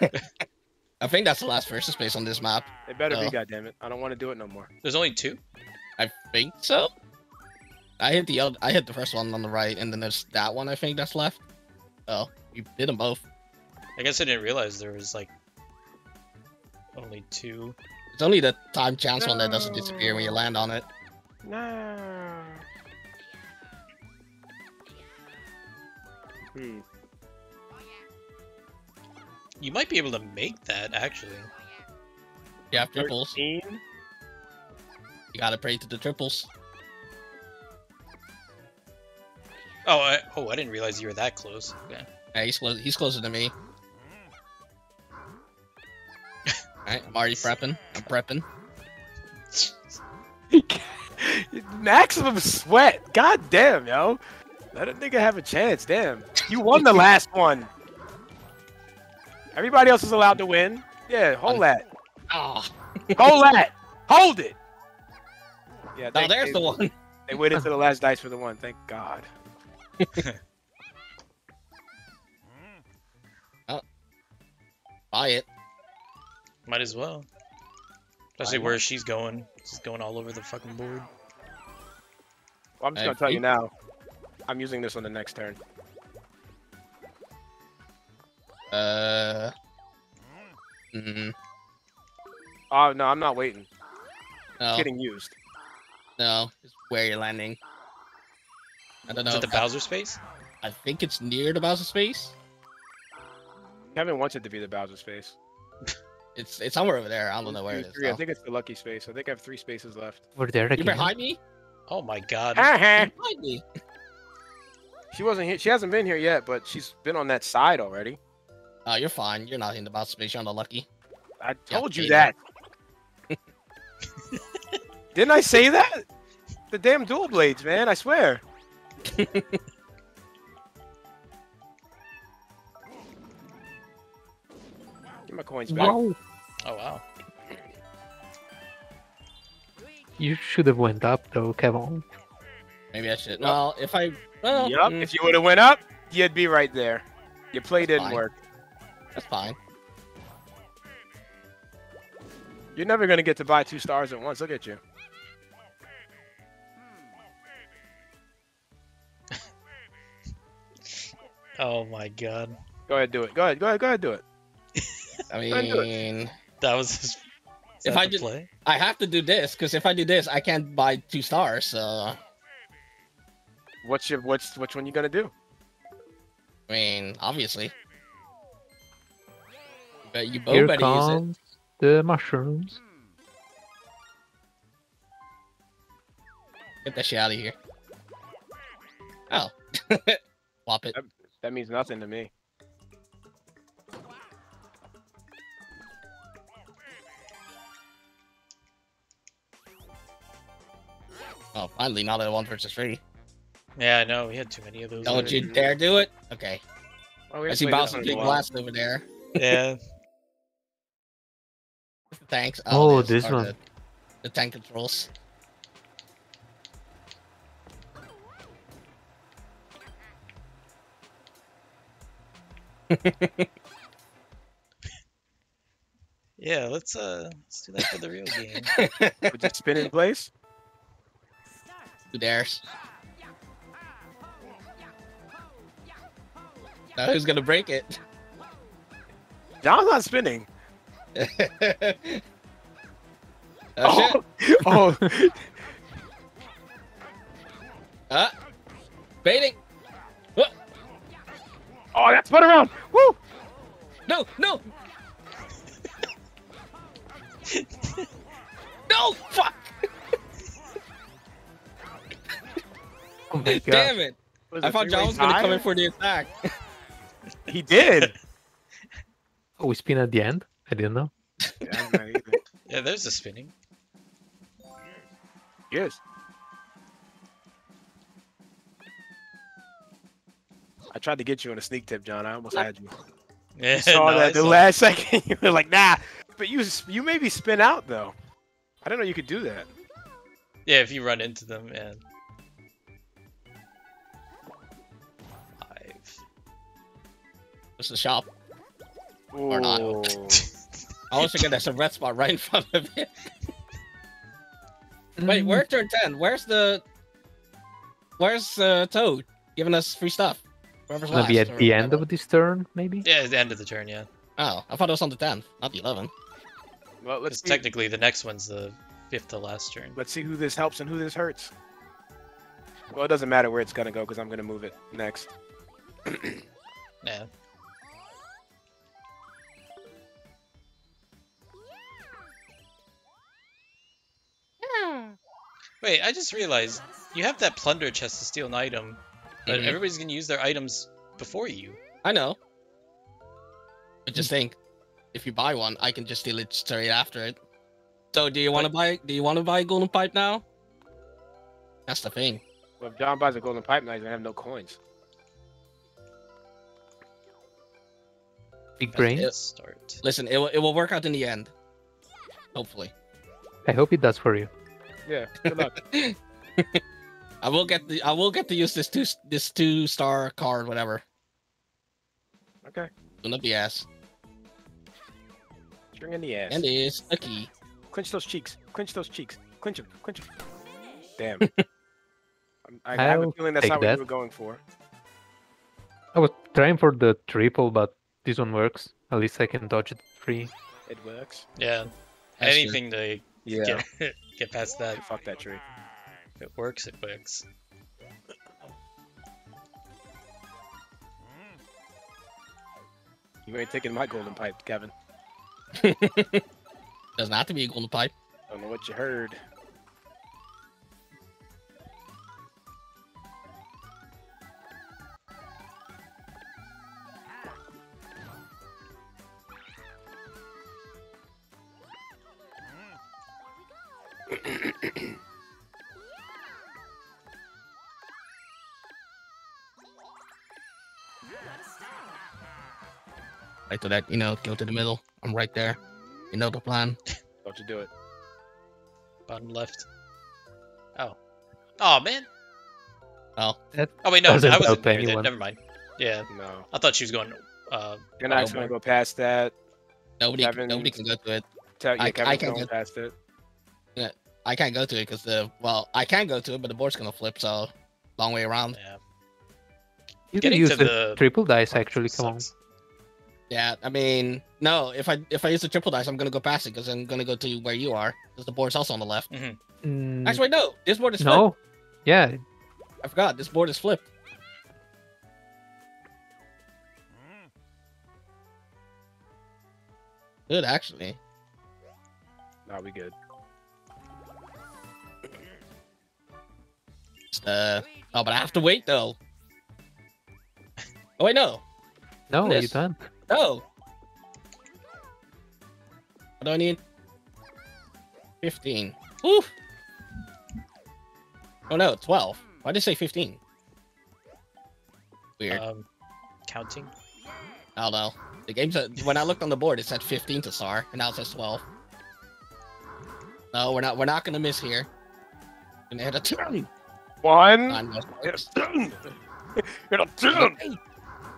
I think that's the last versus space on this map. It better Oh. be, goddammit. I don't want to do it no more. There's only two? I think so. I hit the other, I hit the first one on the right, and then there's that one. I think that's left. Oh, you did them both. I guess I didn't realize there was like only two. It's only the time chance one that doesn't disappear when you land on it. No. Hmm. You might be able to make that actually. You have triples. 13? You gotta pray to the triples. Oh, I, oh, I didn't realize you were that close. Okay. Yeah, he's close. He's closer to me. Alright, I'm already prepping. I'm prepping. Maximum sweat. God damn, yo. Let a nigga have a chance. Damn. You won the last one. Everybody else is allowed to win. Yeah, hold that. Oh, Hold that. Hold it. Yeah, now there's they, the one. They waited to the last dice for the one. Thank God. oh. Buy it. Might as well. Especially where she's going. She's going all over the fucking board. Well, I'm just Hey, gonna tell you you- now. I'm using this on the next turn. Uh. Mm, Oh no, I'm not waiting. no, Getting used. no. It's where you're landing. I don't know. Is it the if that- Bowser space? I think it's near the Bowser space. Kevin wants it to be the Bowser space. It's it's somewhere over there. I don't know where it is. three, I think it's the lucky space. I think I have three spaces left. Over there You're behind me. Oh my god. Behind me. she wasn't here. She hasn't been here yet, but she's been on that side already. Oh, you're fine. You're not in the Bowser space. You're on the lucky. I Yeah, told you maybe. that. Didn't I say that? The damn dual blades, man. I swear. Get my coins back. Wow. Oh wow. You should have went up though, Kevin. Maybe I should. Well, if I. Well, Yup. mm, If you would have went up, you'd be right there. Your play That's didn't fine. work. That's fine. You're never gonna get to buy two stars at once. Look at you. Oh my god. Go ahead, do it. Go ahead. Go ahead. Go ahead, do it. I Go it. mean, That was his. If I the did- play. I have to do this because if I do this, I can't buy two stars. So, What's your what's which one you gonna do? I mean, obviously. But you Here better use it. comes the mushrooms. Get that shit out of here. Oh. Flop it. That means nothing to me. Oh, finally, now that one versus three. Yeah, I know. We had too many of those. Don't already. you dare do it. Okay. Oh, we I see played this Bowser one in Big while. Over there. Yeah. Thanks. Oh, there's- this one. The, the tank controls. Yeah. Let's uh. Let's do that for the real game. Would you spin in place? Who dares? Now who's gonna break it? John's not spinning. oh, shit. oh, Uh, baiting. oh, that spun around. Woo! No, no. no, fuck. Oh my god. Damn it. Was I it thought John was gonna come in for the attack. He did. Oh, we spin at the end? I didn't know. yeah, I'm not either. Yeah. There's a spinning. Yes. I tried to get you on a sneak tip, John. I almost had you. Yeah. You saw no, I that the saw- last second. You were like, nah. But you you maybe spin out though. I didn't know you could do that. Yeah. If you run into them, man. Five. It's the shop. Or not. Ooh. I always forget there's a red spot right in front of it. Wait, where's turn 10? Where's the. Where's uh, Toad giving us free stuff? Whoever's Gonna be last at or the end of this turn, maybe? Yeah. At the end of the turn. Yeah. Oh, I thought it was on the 10th, not the 11th. Well, let's see, technically the next one's the fifth to last turn. let's see who this helps and who this hurts. Well, it doesn't matter where it's gonna go because I'm gonna move it next. Yeah. Wait, I just realized you have that plunder chest to steal an item, but Mhm. everybody's gonna use their items before you. I know. But just think, if you buy one, I can just steal it straight after it. So, do you want to buy? Do you want to buy a golden pipe now? That's the thing. Well, if John buys a golden pipe, now he's gonna have no coins. Big That's brain. it. Start. Listen, it will, it will work out in the end. Hopefully, I hope it does for you. Yeah. Good luck. I will get the I will get to use this two this two star card, whatever. okay. Gonna be ass. String in the ass. And is a key. Clinch those cheeks. Clinch those cheeks. Clinch them. Clinch them. Damn. I'm- I, I have a I'll feeling that's take not what that. you were going for. I was trying for the triple, but this one works. At least I can dodge it free. It works. Yeah. That's true. Anything to Yeah. get get past that. Fuck that tree. If it works, it works. You ain't taking my golden pipe, Kevin. Doesn't have to be a golden pipe. I don't know what you heard. Right to that, you know, go to the middle. I'm right there. You know the plan. Don't you do it. Bottom left. Oh. Oh man. Oh, Oh wait, no, I wasn't there. anyone. Never mind. Yeah, No. I thought she was going. Uh, You're not Oh, gonna go past that. nobody, Kevin- nobody can go to it. Tell, yeah, I- I Kevin's can going get- past it. Yeah, I can't go to it because the well, I can go to it, but the board's gonna flip. So long way around. yeah. You can Getting use to the, the triple dice actually. Come on. Yeah, I mean, no. If I if I use the triple dice, I'm gonna go past it because I'm gonna go to where you are because the board's also on the left. Mm, Actually, no. This board is flipped. no. Yeah, I forgot. This board is flipped. Good, actually. No, we good. Uh, oh, but I have to wait though. Oh wait, no, no, you This. don't. no. What do I need? Fifteen. Oof. Oh no, twelve. Why did it say fifteen? Weird. Um, counting. I don't know. The game said when I looked on the board, it said 15 to Sar, and now it says 12. No, we're not. We're not gonna miss here. Gonna hit a turn. One. on those Hit boards. a Hit a turn.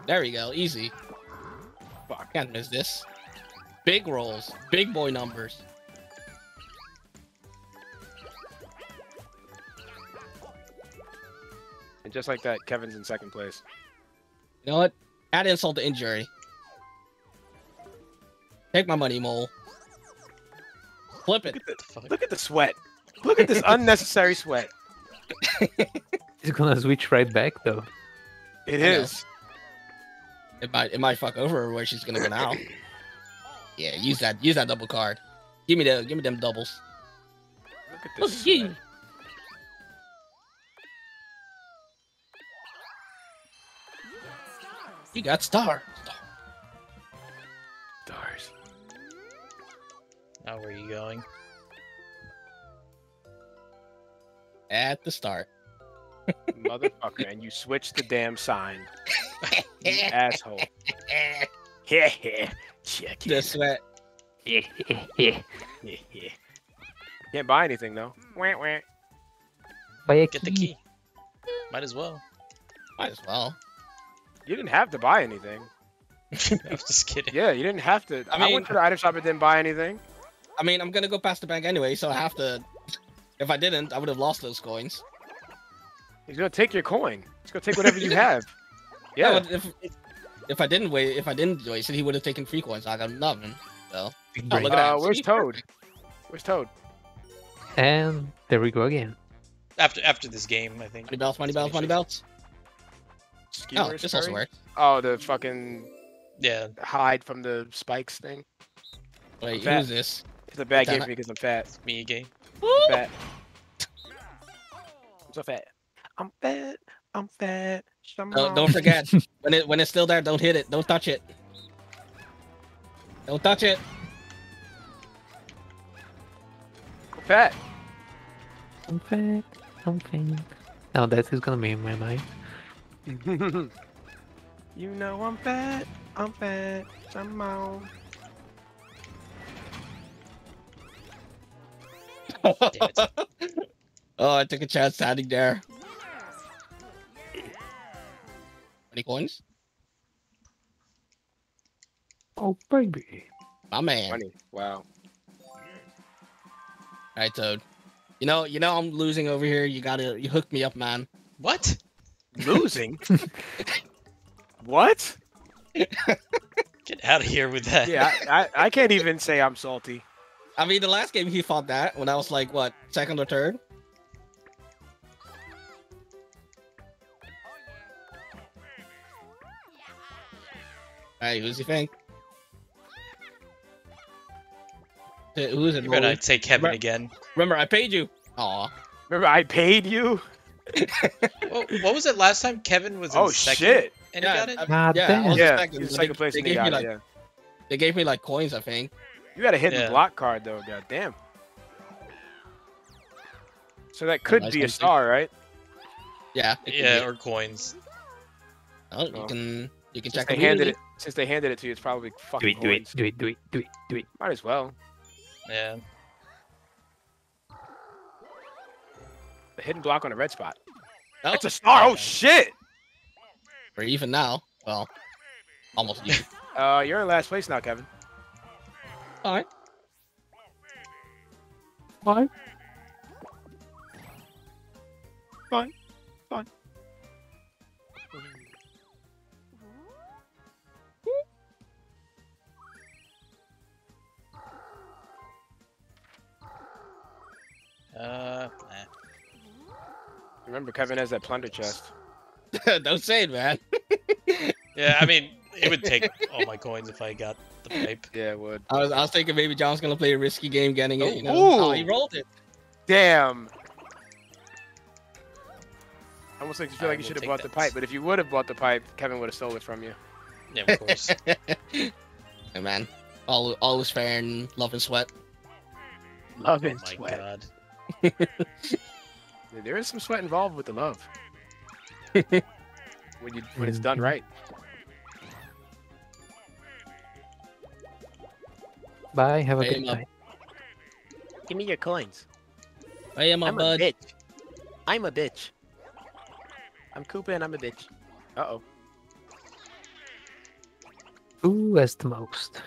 There we go. Easy. Fuck. Can't miss this. Big rolls. Big boy numbers. And just like that, Kevin's in second place. You know what? Add insult to injury. Take my money, mole. Flip it. Look at the, What the fuck? look at the sweat. Look at this unnecessary sweat. It's gonna switch right back though. It I know. Is. It might. It might fuck over where she's gonna go now. Yeah, use that. Use that double card. Give me the. Give me them doubles. Look at oh, this. at you. sweat. You got star. Stars. Now where are you going? At the start. Motherfucker, and you switched the damn sign. You asshole. Yeah, yeah. Check the it. sweat. Yeah, yeah. Can't buy anything though. Wah, wah. Buy a Get the key. key. Might as well. Might as well. You didn't have to buy anything. I was just kidding. Yeah, you didn't have to. I I, mean- went to the item shop and didn't buy anything. I mean, I'm gonna go past the bank anyway, so I have to. If I didn't, I would have lost those coins. He's gonna take your coin. He's gonna take whatever you have. Yeah, Yeah. if if I didn't wait, if I didn't waste it, he would have taken three coins. I got nothing. So Oh, look at that. Uh, where's Toad? Where's Toad? And there we go again. After after this game, I think. money belts, money belts, money belts. Oh, this also furry? works. Oh, the fucking Yeah, hide from the spikes thing. Wait, fat. who's this? It's a bad game it. for me because I'm fat. me game. Fat. I'm so fat. I'm fat. I'm fat. Oh, Shimon. don't forget when it when it's still there, don't hit it. Don't touch it. Don't touch it. I'm fat. I'm fat. I'm fat. Now that is gonna be in my mind. you know I'm fat. I'm fat. Shimon. Damn it. Oh, I took a chance standing there. Any coins? Oh baby. My man. Funny. Wow. Alright, Toad. You know, you know I'm losing over here. You gotta you hooked me up, man. What? Losing? what? Get out of here with that. Yeah, I, I, I can't even say I'm salty. I mean, the last game he fought that when I was like, what, second or third? Hey, who's you think? Who is it? You better Rory? not say Kevin Remember- again. Remember, I paid you. Aw. Remember, I paid you. What, what was it last time? Kevin was in Oh second shit! and Yeah, he got it. I- God yeah, I damn. was Yeah, second, he's second they- place they and he gave me got it. like Yeah, they gave me like coins, I think. you got a hidden Yeah. block card though. God damn. So that could nice be a one, too. star, right? Yeah. Yeah, or coins. Oh, you Oh. can you can Since check they handed it, since they handed it to you, it's probably fucking. Do it, do it, do it, do it, do it, do it. Might as well. Yeah. The hidden block on the red spot. Oh, It's a star. Oh shit! we're even now. Well, almost even. Uh, you're in last place now, Kevin. All right. Why? Fine. Fine. Remember, Kevin has that plunder chest. Don't say it, man. Yeah, I mean, it would take all my coins if I got the pipe. Yeah, it would. I was, I was thinking maybe John's gonna play a risky game getting it. You know? Ooh. Oh, he rolled it. Damn. I almost like you feel I like you should have take bought the pipe, but if you would have bought the pipe, Kevin would have stole it from you. Yeah, of course. Hey, man. All, all was fair and love and sweat. Love oh and my sweat. god. Yeah, There is some sweat involved with the love. when you when it's done right. Bye. Have a Hey, good Mom. night. Give me your coins. Hey, my I'm bud. a bitch. I'm a bitch. I'm Koopa and I'm a bitch. Uh oh. Who has the most?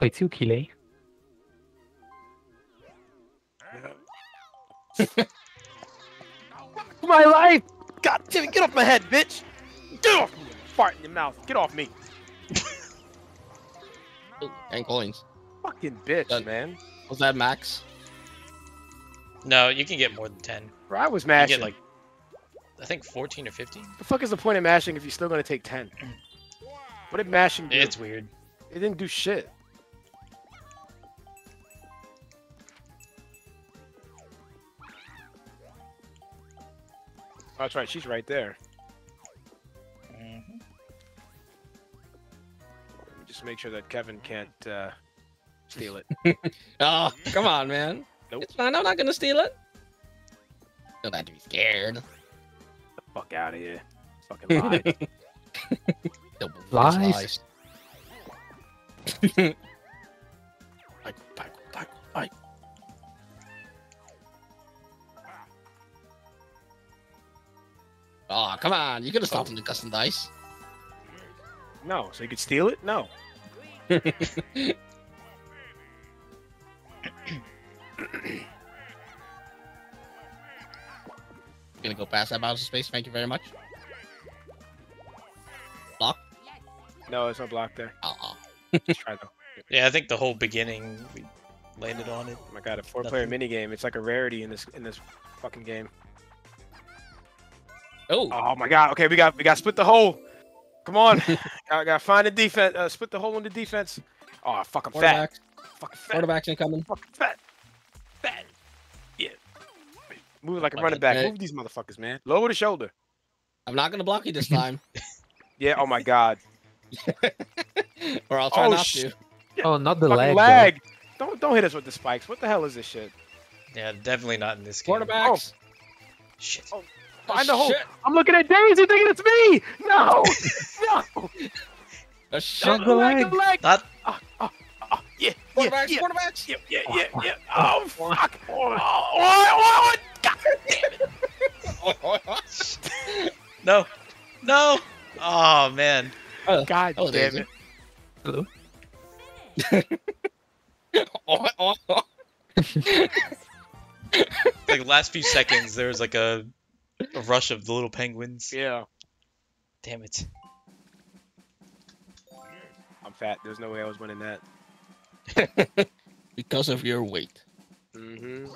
Wait, two Kyle. My life! God damn it, get off my head, bitch! Get off me! Fart in your mouth. Get off me. Ooh, And coins. Fucking bitch, Done. man. Was that max? No, you can get more than 10. You Bro, I was can mashing. get like, I think 14 or 15. the fuck is the point of mashing if you're still gonna take 10? What did mashing do? It's weird. It didn't do shit. That's right. She's right there. Mhm. Let me just make sure that Kevin can't uh, steal it. Oh, come on, man. Nope. It's fine. I'm not gonna steal it. Don't have to be scared. The Fuck out of here. Fucking lie. Don't believe his Lies. Oh, come on. You could have stopped oh. him the custom dice. no, so you could steal it? No. Gonna go past that bounce of space. Thank you very much. Block. No, there's no block there. Uh-uh. Oh, Just try though. Yeah, I think the whole beginning we landed on it. Oh my god, a four-player Nothing. mini game. It's like a rarity in this in this fucking game. Oh. Oh my god. Okay, we got we got split the hole. Come on. I got to find the defense. Uh, split the hole in the defense. Oh, fuck, I'm fat. Quarterbacks. Fucking fat. Quarterbacks incoming. Fucking fat. Fat. Yeah. Move like a Fucking running back. Move these motherfuckers, man. Lower the shoulder. I'm not gonna block you this time, Yeah. Oh my god. or I'll try Oh, not sh- to. Oh, not the Fucking lag. lag. Don't don't hit us with the spikes. What the hell is this shit? Yeah, definitely not in this game. Quarterbacks. Shit. Oh, Find the hole. shit. I'm looking at Daisy thinking it's me. No. no. Oh, shit. Not the lag. lag. Not Oh, oh, oh, yeah. Yeah. Quarterbacks. Yeah. Quarterbacks. Yeah. Yeah. Yeah. yeah. Oh, oh fuck. Oh, oh, oh, oh, God damn it. no, no. Oh man. Oh, God Oh, damn it. Hello? Oh, oh, oh. Like the last few seconds, there was like a, a rush of the little penguins. Yeah. Damn it. I'm fat. There's no way I was winning that. because of your weight. Mm-hmm.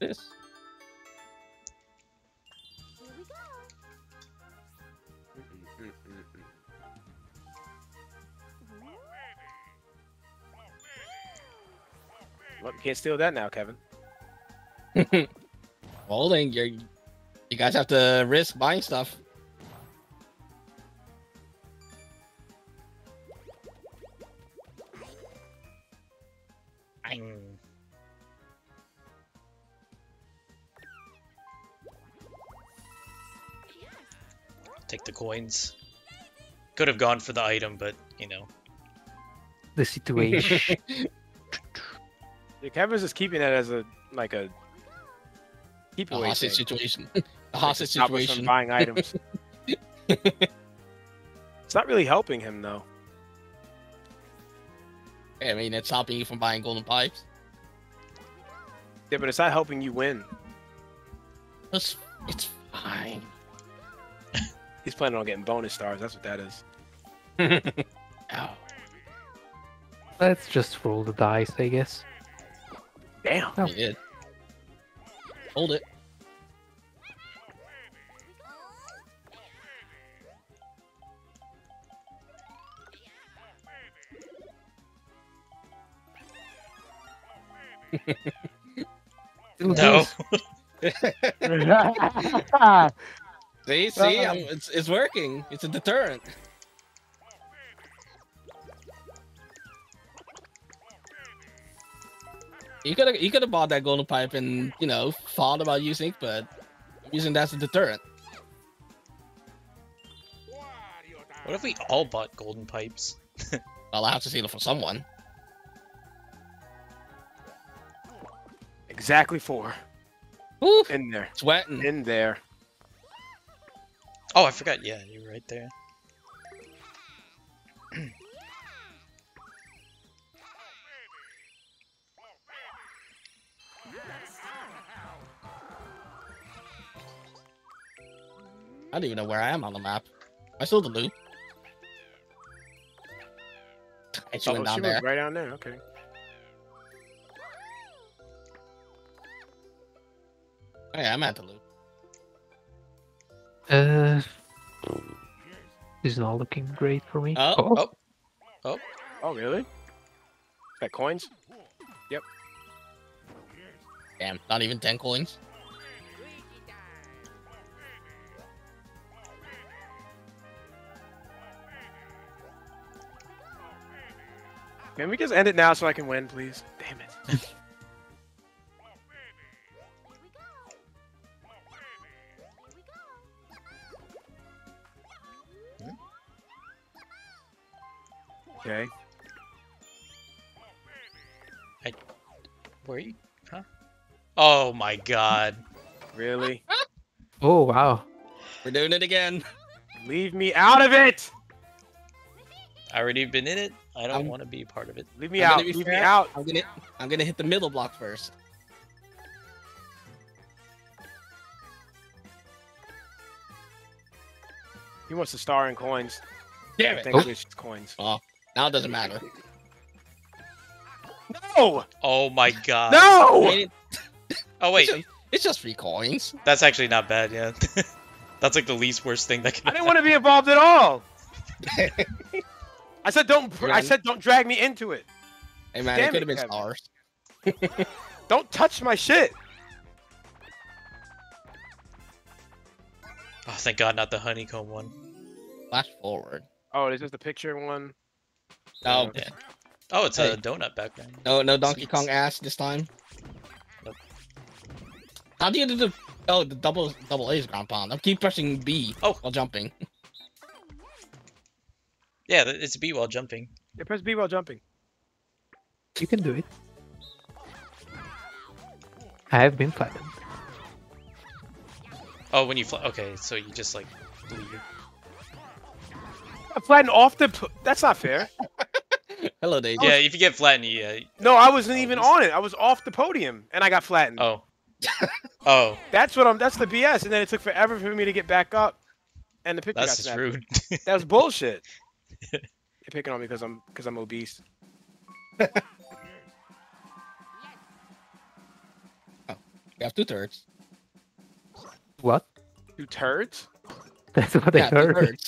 This. Well, you can't steal that now, Kevin. Well, then you're, you guys have to risk buying stuff. Bang. Take the coins. Could have gone for the item, but you know. The situation. Yeah, Kevin's just keeping that as a like a keep A hostage thing. situation. A hostage Stop us from situation. buying items. it's not really helping him though. I mean, it's stopping you from buying golden pipes. Yeah, but it's not helping you win. It's, it's fine. He's planning on getting bonus stars. That's what that is. Ow. Let's just roll the dice, I guess. Damn. Oh. You did. Hold it. No. See, see, I'm, it's it's working. It's a deterrent. You could have you could have bought that golden pipe and you know thought about using, it, but using that as a deterrent. What if we all bought golden pipes? Well, I have to steal it from someone. Exactly four. Woo, In there. sweating. In there. Oh, I forgot. Yeah, you're right there. I don't even know where I am on the map. I still the loop. I she Oh, went she down went there. right down there. Okay. Oh, yeah, I'm at the loop. Uh, this is not looking great for me. Oh, Oh, oh. Oh, really? Got coins? Yep. Damn, not even ten coins. Can we just end it now so I can win, please? Damn it. Okay. Where are you? Huh? Oh my god. Really? Oh wow. We're doing it again. Leave me out of it! I already been in it. I don't want to be a part of it. Leave me I'm out. gonna be Leave me out. I'm gonna I'm gonna hit the middle block first. He wants to star in coins. Damn I it. think it's just coins. Oh, now it doesn't matter. No! Oh my god. I No! mean, Oh wait, It's just, it's just three coins. that's actually not bad. Yeah. that's like the least worst thing that can. I didn't want to be involved at all. I said don't. I said don't drag me into it. Hey man, Damn it could have been Kevin. stars. Don't touch my shit. Oh, thank God, not the honeycomb one. Flash forward. Oh, is this the picture one? Oh, oh. Okay. okay. Oh, it's Hey. a donut background. No, no Donkey Sweet. Kong ass this time. Nope. How do you do the oh the double double A's ground pound? I keep pressing B Oh. while jumping. Yeah, it's B while jumping. Yeah, press B while jumping. You can do it. I have been flattened. Oh, when you fly. Okay, so you just like leave. I flattened off the. p- That's not fair. Hello, Dave. Yeah, if you get flattened, yeah. No, I wasn't even on it. I was off the podium and I got flattened. Oh, Oh, That's what I'm. That's the BS. And then it took forever for me to get back up, and the picture that's got just snapped. rude. That's bullshit. You're picking on me because I'm because I'm obese. Oh, you have two thirds. What? Two turds. That's what I Yeah, two heard.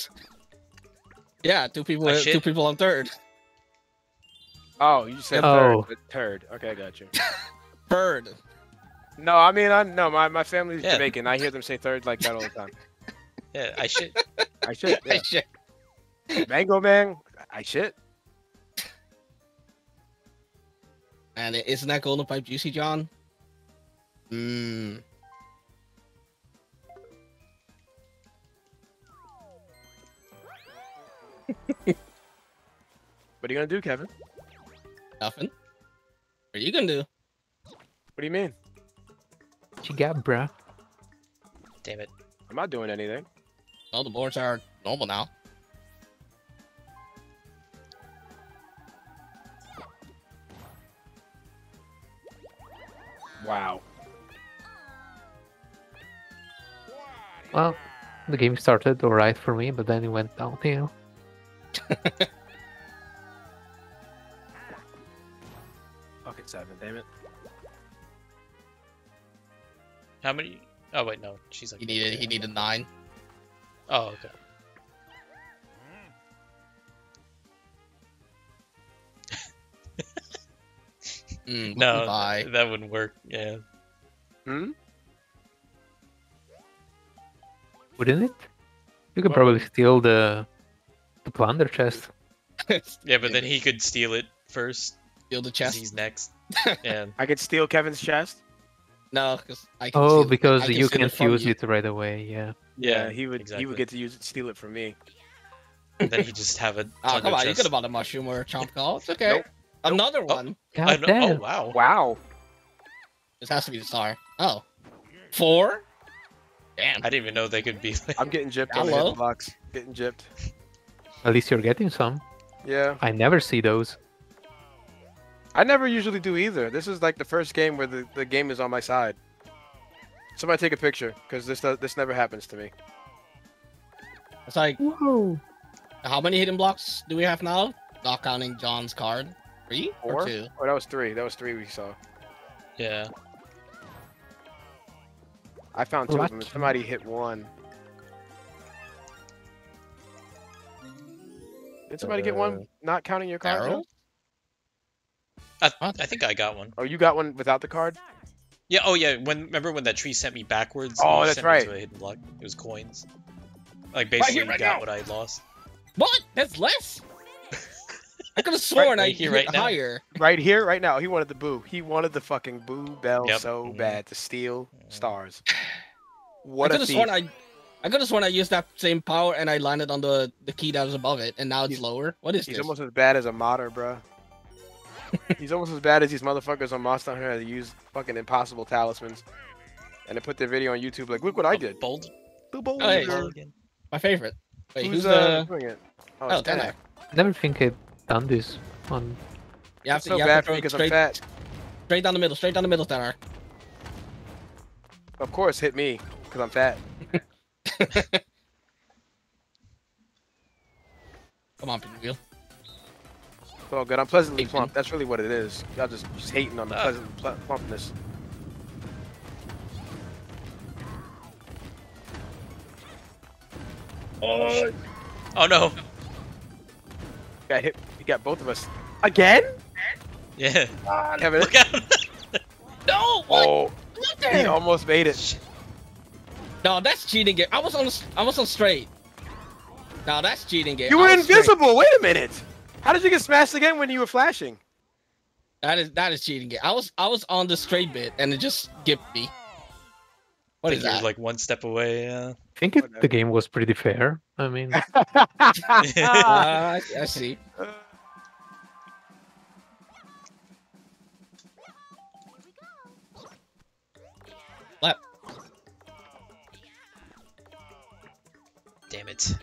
Yeah, two people. Two people on third. Oh, you said Oh. third, but turd. Okay, I got you. Third. No, I mean, I no, my my family's Yeah. Jamaican. I hear them say third like that all the time. yeah, I should. I should. Yeah. Shit. Mango man. I shit. And isn't that golden pipe juicy, John? Mmm. What are you gonna do, Kevin? Nothing. What are you gonna do? What do you mean? What you got, bruh? Damn it. I'm not doing anything. Well, the boards are normal now. Wow. Well, the game started alright for me, but then it went downhill. Fucking seven. Damn it. How many? Oh wait, no. She's like. He needed. He needed nine. Oh, okay. Mm, No, Bye. that wouldn't work. Yeah. Hmm. Wouldn't it? You could Well- probably steal the the plunder chest. Yeah, but then he could steal it first. Steal the 'cause chest. He's next. Yeah. I could steal Kevin's chest. No, because I can. Oh, steal it- because I you steal can it from fuse you. it right away. Yeah. Yeah. he would. He would get to use it, steal it from me. And then he just have a. Oh, plunder come on! You could have bought a mushroom or a chomp call. It's okay. Nope. Another Oh. one. God I know- oh, damn. oh wow. Wow. This has to be the star. Oh. Four? Damn. I didn't even know they could be. Like... I'm getting gypped on the Hello? hitbox. Getting gypped. At least you're getting some. Yeah. I never see those. I never usually do either. This is like the first game where the, the game is on my side. Somebody take a picture, because this does, this never happens to me. It's like, Whoa. how many hidden blocks do we have now? Not counting John's card. Three Four? or two? Oh, that was three. That was three we saw. Yeah. I found two of them. Somebody hit one. Did somebody get Uh, one? Not counting your card? Arrow? I, I think I got one. Oh, you got one without the card? Yeah. Oh yeah. When remember when that tree sent me backwards? Oh, It that's sent me right. To a hidden block. It was coins. Like here, basically right got now. what I lost. What? That's less? I could have sworn I right here, hit right now. higher. Right here, right now. He wanted the boo. He wanted the fucking boo bell Yep. so Mhm. bad to steal Mhm. stars. I What could have sworn I I could have sworn I used that same power and I landed on the, the key that was above it and now it's He's- lower. What is He's this? He's almost as bad as a modder, bruh. He's almost as bad as these motherfuckers on Monster Hunter that use fucking impossible talismans. And they put their video on YouTube like, look what I did. Bold. Boo bold. Oh, hey. My favorite. Wait, Who's who's, uh, the doing it? Oh, Oh, it's Tenak. Tenak. Never think I'd done this on. You have It's to, so you have bad to for throw me because I'm straight, fat. straight down the middle, straight down the middle, Tanner. Of course, hit me because I'm fat. Come on, Pinwheel. It's all good. I'm pleasantly Hey, plump. That's really what it is. Y'all just, just hating on the Ah. pleasant pl- plumpness. Oh no. Got hit. You got both of us again. Yeah. Kevin. Look out. No! What? Oh, What he almost made it. No, that's cheating game. I was on I was on straight. No, that's cheating game. You were was straight. invisible. Wait a minute. How did you get smashed again when you were flashing? That is that is cheating game. I was I was on the straight bit and it just skipped me. What I is think that? You're like one step away. Yeah. I think it, the game was pretty fair. I mean, Uh, I, I see. Damn it.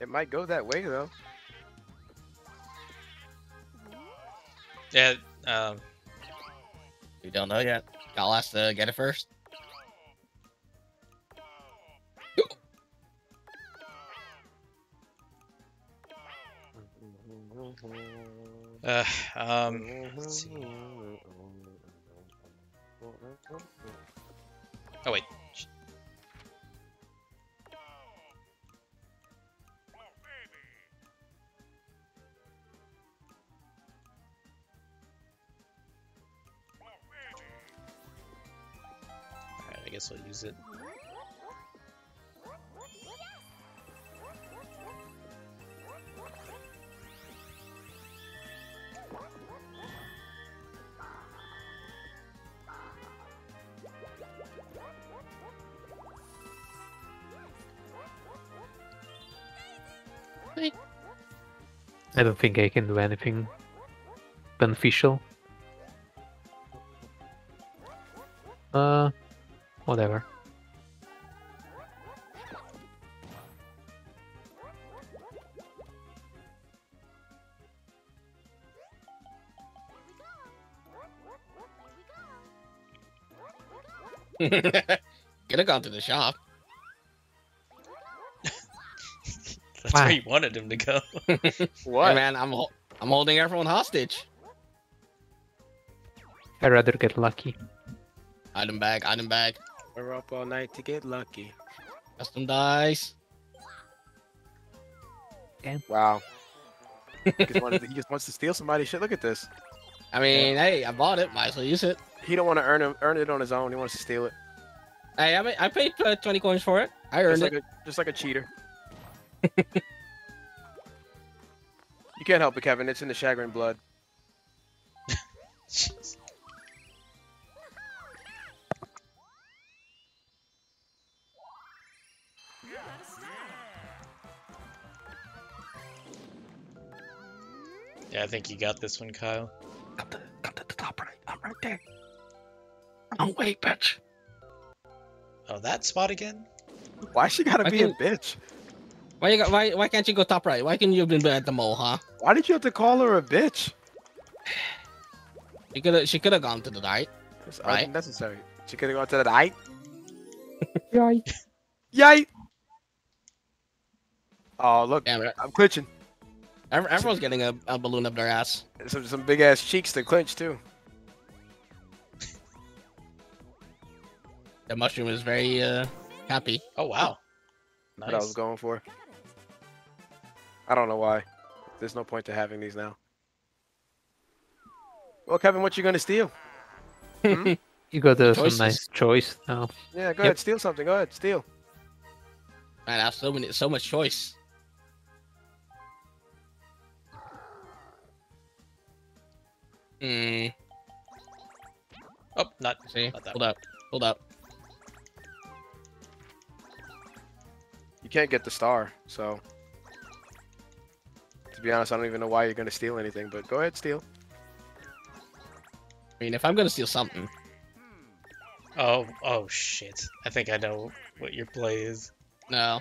It might go that way though. Yeah. Um, We don't know yet. Gal has to get it first. uh, um, let's see. Oh wait. Alright, I guess I'll use it. I don't think I can do anything beneficial. Uh, whatever. Could have gone to the shop. That's Why? where you wanted him to go. What? Hey, man, I'm I'm holding everyone hostage. I'd rather get lucky. Item bag, item bag. We're up all night to get lucky. Custom dice. Wow. he, just wanted to- he just wants to steal somebody's shit. Look at this. I mean, hey, I bought it. Might as well use it. He don't want to earn it, earn it on his own. He wants to steal it. Hey, I, ma- I paid uh, 20 coins for it. I Just earned like it. a just like a cheater. you can't help it, Kevin. It's in the chagrin blood. Jeez. Yeah, I think you got this one, Kyle. Come to, come to the top right. I'm right there. Oh wait, bitch. Oh, that spot again? Why she gotta I be can- a bitch? Why you got, why why can't you go top right? Why can't you have been at the mole, huh? Why did you have to call her a bitch? She could have she could have gone to the right. It's Right. unnecessary. She could have gone to the night. Yay. Yay! Oh look, Damn it. I'm clinching. Everyone's getting a, a balloon up their ass. Some some big ass cheeks to clinch too. The mushroom is very uh happy. Oh, wow. What I was going for. I don't know why. There's no point to having these now. Well, Kevin, what you gonna steal? You got uh, some nice choice now. Yeah, go Yep. ahead, steal something. Go ahead, steal. Man, I have so many so much choice. Hmm. Oh, not. See, Not that hold up, hold up. You can't get the star, so. To be honest, I don't even know why you're gonna steal anything, but go ahead, steal. I mean, if I'm gonna steal something, Oh, oh, shit. I think I know what your play is. no,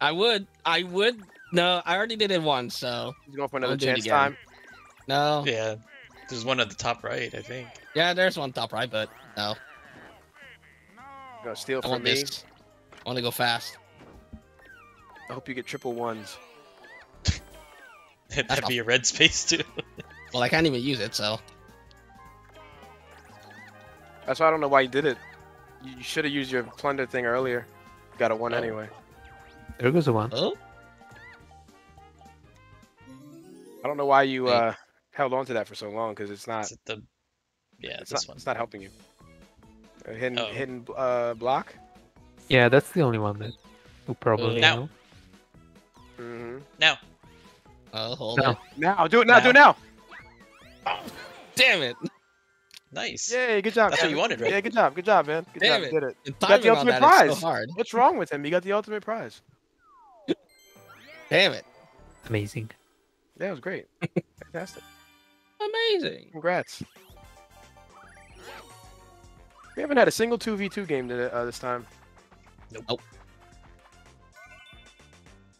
I would, I would. No, I already did it once, so He's going for another I'll do it chance time. no. Yeah. Yeah. There's one at the top right, I think. Yeah, there's one top right, but no. You're gonna steal I from want me. this. I want to go fast. I hope you get triple ones. That'd not- be a red space, too. Well, I can't even use it, so That's why I don't know why you did it. You you should have used your plunder thing earlier. You got a one Oh. anyway. There goes a one. oh, I don't know why you uh, held on to that for so long because it's not. Is it the. Yeah, It's this not. one. It's not helping you. A hidden Oh. hidden uh, block. Yeah, that's the only one that you probably Now. know. hmm Now. Oh, hold No. on. Now do it now. Do it now. Damn it! Nice. Yay! Good job. That's what you wanted, right? Yeah, good job. Good job, man. Good Damn job. it. You did it. The got the ultimate that is prize. so hard. What's wrong with him? You got the ultimate prize. Damn it! Amazing. That was great. Fantastic. Amazing. Congrats. We haven't had a single 2v2 game to, uh, this time.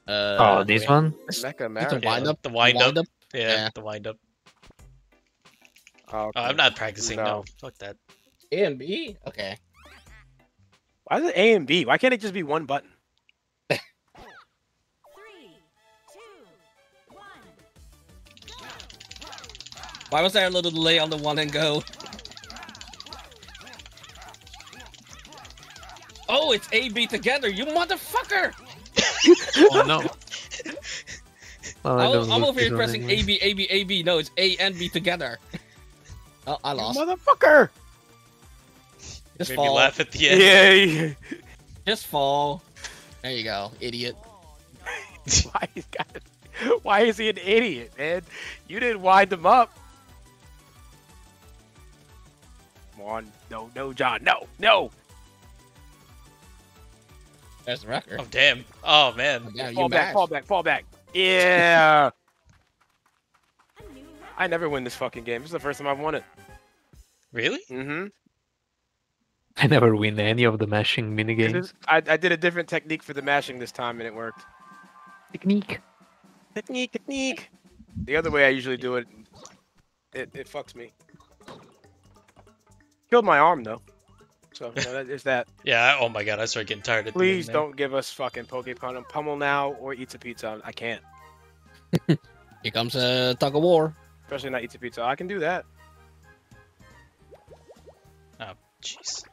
Uh, oh, this wait. one? Mecha It's a Marathon. wind up. The wind up. Wind up. Yeah, Yeah. the wind up. Oh, Oh. I'm not practicing. No. No. fuck that. A and B. Okay. Why is it A and B? Why can't it just be one button? Three, two, one. Why was there a little delay on the one and go? Oh, it's A B together, you motherfucker! Oh no. Well, I'm, I'm over here pressing anyway. A B A B A B. No, it's A and B together. Oh, I You lost. motherfucker! Just Made me laugh at the end. Yeah. Just fall. There you go, idiot. Why is got? Why is he an idiot, man? You didn't wind him up. Come on, no, no, John, no, no. There's the record. Oh damn. Oh man. Yeah, fall you back, back. fall back, fall back. Yeah. A new record. I never win this fucking game. This is the first time I've won it. Really? Mm-hmm. I never win any of the mashing mini games. I, I did a different technique for the mashing this time, and it worked. Technique. Technique, technique. The other way I usually do it, it, it fucks me. Killed my arm though. So you know, that is that. Yeah. Oh my god. I started getting tired. At the Please end don't give us fucking Pokey Pummel now or Eatsa Pizza. I can't. Here comes a tug of war. Especially not Eatsa Pizza. I can do that. Oh jeez.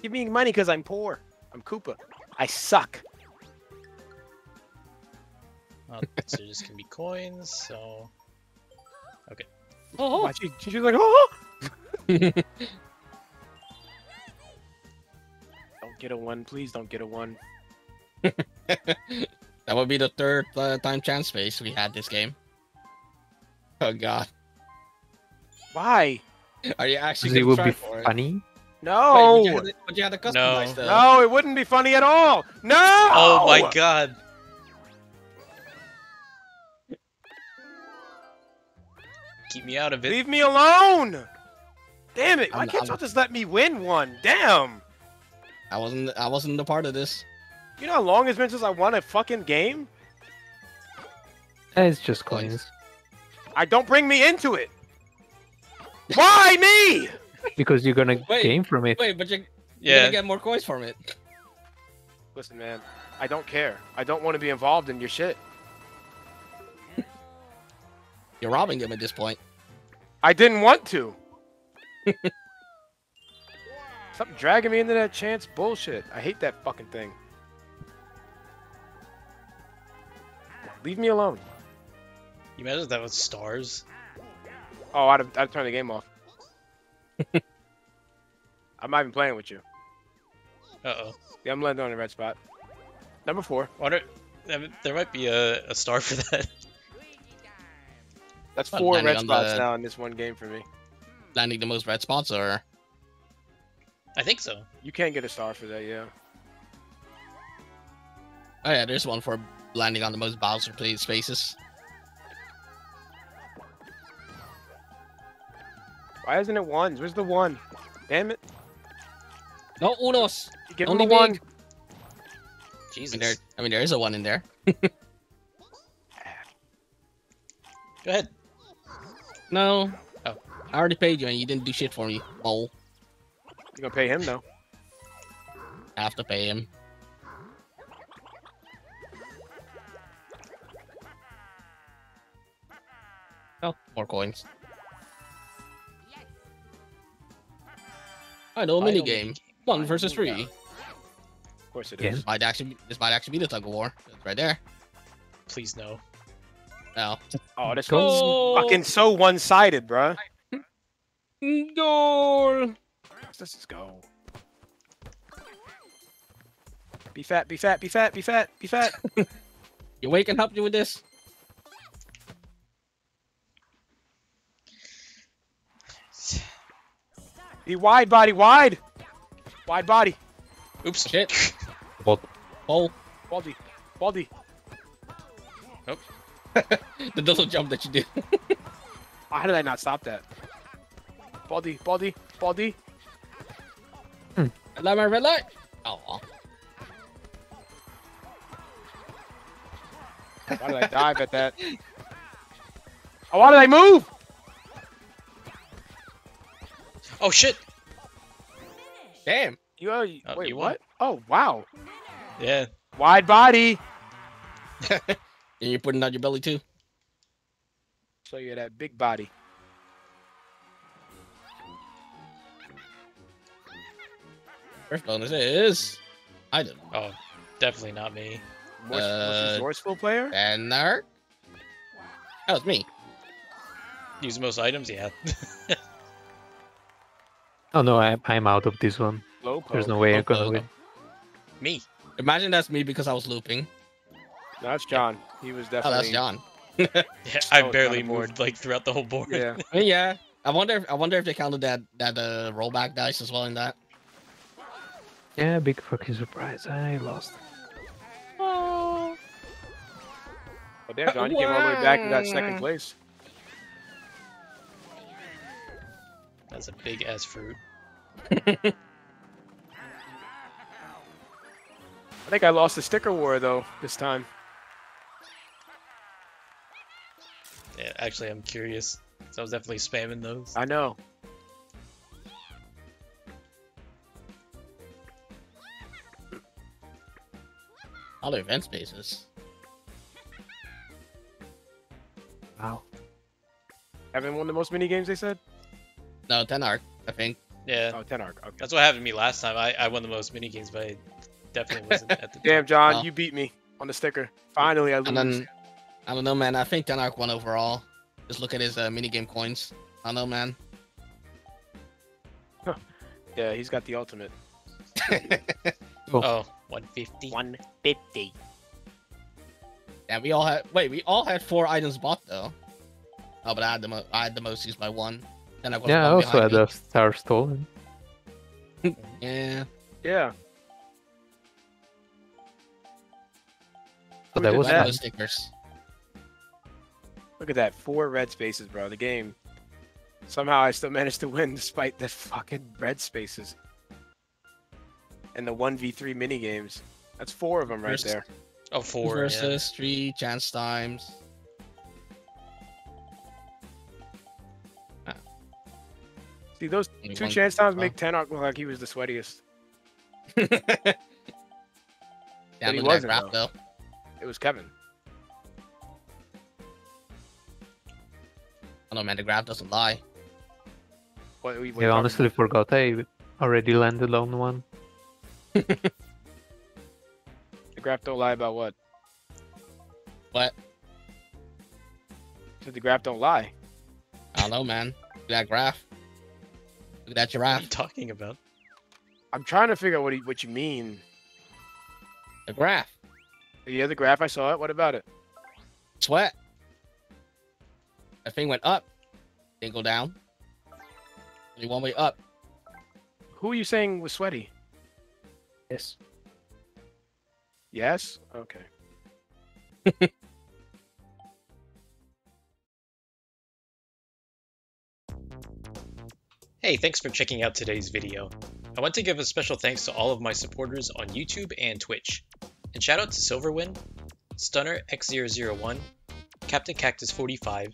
Give me money because I'm poor. I'm Koopa. I suck. Well, so there's just gonna be coins. So okay. Oh, Why she, she's like, oh! don't get a one, please. Don't get a one. that would be the third uh, time chance space we had this game. Oh god. Why? Are you actually it gonna would try be for it? funny. Wait, No. you had to, but you had to customize though. No, it wouldn't be funny at all. No. Oh my god. Keep me out of it. Leave me alone. Damn it! Why I'm- can't I'm- y'all just let me win one? Damn. I wasn't. I wasn't a part of this. You know how long it's been since I won a fucking game? It's just Coins. coins. I don't bring me into it. Why me? Because you're gonna Wait, gain from it. Wait, but you're, you're Yeah. gonna get more coins from it. Listen, man. I don't care. I don't want to be involved in your shit. You're robbing them at this point. I didn't want to. Stop dragging me into that chance bullshit. I hate that fucking thing. Leave me alone. You imagine that was stars? Oh, I'd have, I'd have turned the game off. I'm not even playing with you. Uh oh. Yeah, I'm landing on the red spot. Number four. Wonder. There might be a, a star for that. That's four red spots the- now in this one game for me. Landing the most red spots, or I think so. You can't get a star for that, yeah. oh yeah, there's one for landing on the most Bowser played spaces. Why isn't it ones? Where's the one? Damn it. No unos. Give Only him a one. big. I mean, there, I mean, there is a one in there. Go ahead. No. Oh. I already paid you, and you didn't do shit for me. Mole. You're gonna pay him though. I have to pay him. Oh, more coins. I know, mini game. One versus three. Of course it Yeah. is. Might actually, this might actually be the tug of war. It's right there. Please no. No. Oh, this Goal! one's fucking so one-sided, bruh. Goal. Let's just go. Be fat, be fat, be fat, be fat, be fat. You wake and help you with this? be wide body, wide. Wide body. Oops. Shit. What? Oh, Baldy. Baldy. the little jump that you did. How did I not stop that? Baldy, Baldy, Baldy. Red light, my red light. Oh, Why did I dive at that? Oh, why did I move? Oh shit! Damn. You, uh, you- Oh, wait, you won. what? Oh, wow. Yeah. Wide body. And you're putting out your belly too. So you're that big body. First bonus is i don't Oh, definitely not me. More Uh, resourceful player. And Narc. That was me. Use most items, yeah. Oh no, I, I'm out of this one. Low There's no way I'm gonna win. me. Imagine that's me because I was looping. No, that's John. He was Oh, definitely. that's John. Yeah, Oh, I it's barely not a moored like throughout the whole board. Yeah. I mean, yeah. I wonder. If, I wonder if they counted that that uh, rollback dice as well in that. Yeah, big fucking surprise. Eh? I lost. Oh damn, John, you came all the way back and got second place. That's a big ass fruit. I think I lost the sticker war though this time. Yeah, actually, I'm curious. So I was definitely spamming those. I know. All the event spaces. Wow. Haven't won the most mini games they said? No, Tenak. I think. Yeah, Oh, Tenak. Okay. that's what happened to me last time. I, I won the most mini games, but I definitely wasn't at the Damn. John, Well. you beat me on the sticker. Finally, I lose. And then I don't know, man. I think Tenak won overall. Just look at his uh, minigame coins. I don't know, man. Yeah, he's got the ultimate. Oh, 150. 150. Yeah, we all had. Wait, we all had four items bought though. Oh, but I had the mo- I had the most used by one. Then I Yeah, I also had behind a star stolen. Yeah. Yeah. But Who that was I that? those stickers. Look at that. Four red spaces, bro. The game. Somehow I still managed to win despite the fucking red spaces. And the 1v3 mini games. That's four of them right Versus- there. Oh, four. Yeah. versus three chance times. Ah. See, those Only two one- chance times make Tenak look like he was the sweatiest. yeah, he look at that wasn't, graph though. It was Kevin. Oh no, man, the graph doesn't lie. What, what you I talking honestly forgot I already landed on one. About? The graph don't lie about what? What? Said the graph don't lie. I don't know, man. Look at that graph. Look at that What are you talking about? I'm trying to figure out what he, what you mean. The graph. Yeah, the graph I saw it. What about it? Sweat. That thing went up. Didn't go down. Only one way up. Who are you saying was sweaty? Yes. Yes. Okay. Hey, thanks for checking out today's video. I want to give a special thanks to all of my supporters on YouTube and Twitch. And shout out to Silverwind, Stunner X001, Captain Cactus 45,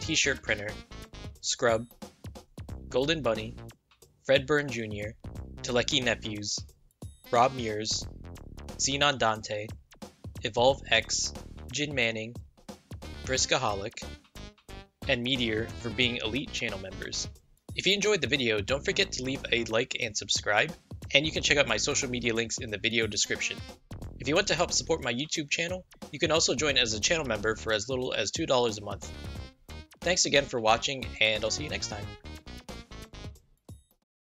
T-shirt printer, Scrub, Golden Bunny, Fred Byrne Jr., Teleki Nephews, Rob Mears, Xenon Dante, Evolve X, Jin Manning, Briskaholic, and Meteor for being elite channel members. If you enjoyed the video, don't forget to leave a like and subscribe, and you can check out my social media links in the video description. If you want to help support my YouTube channel, you can also join as a channel member for as little as $2 a month. Thanks again for watching, and I'll see you next time.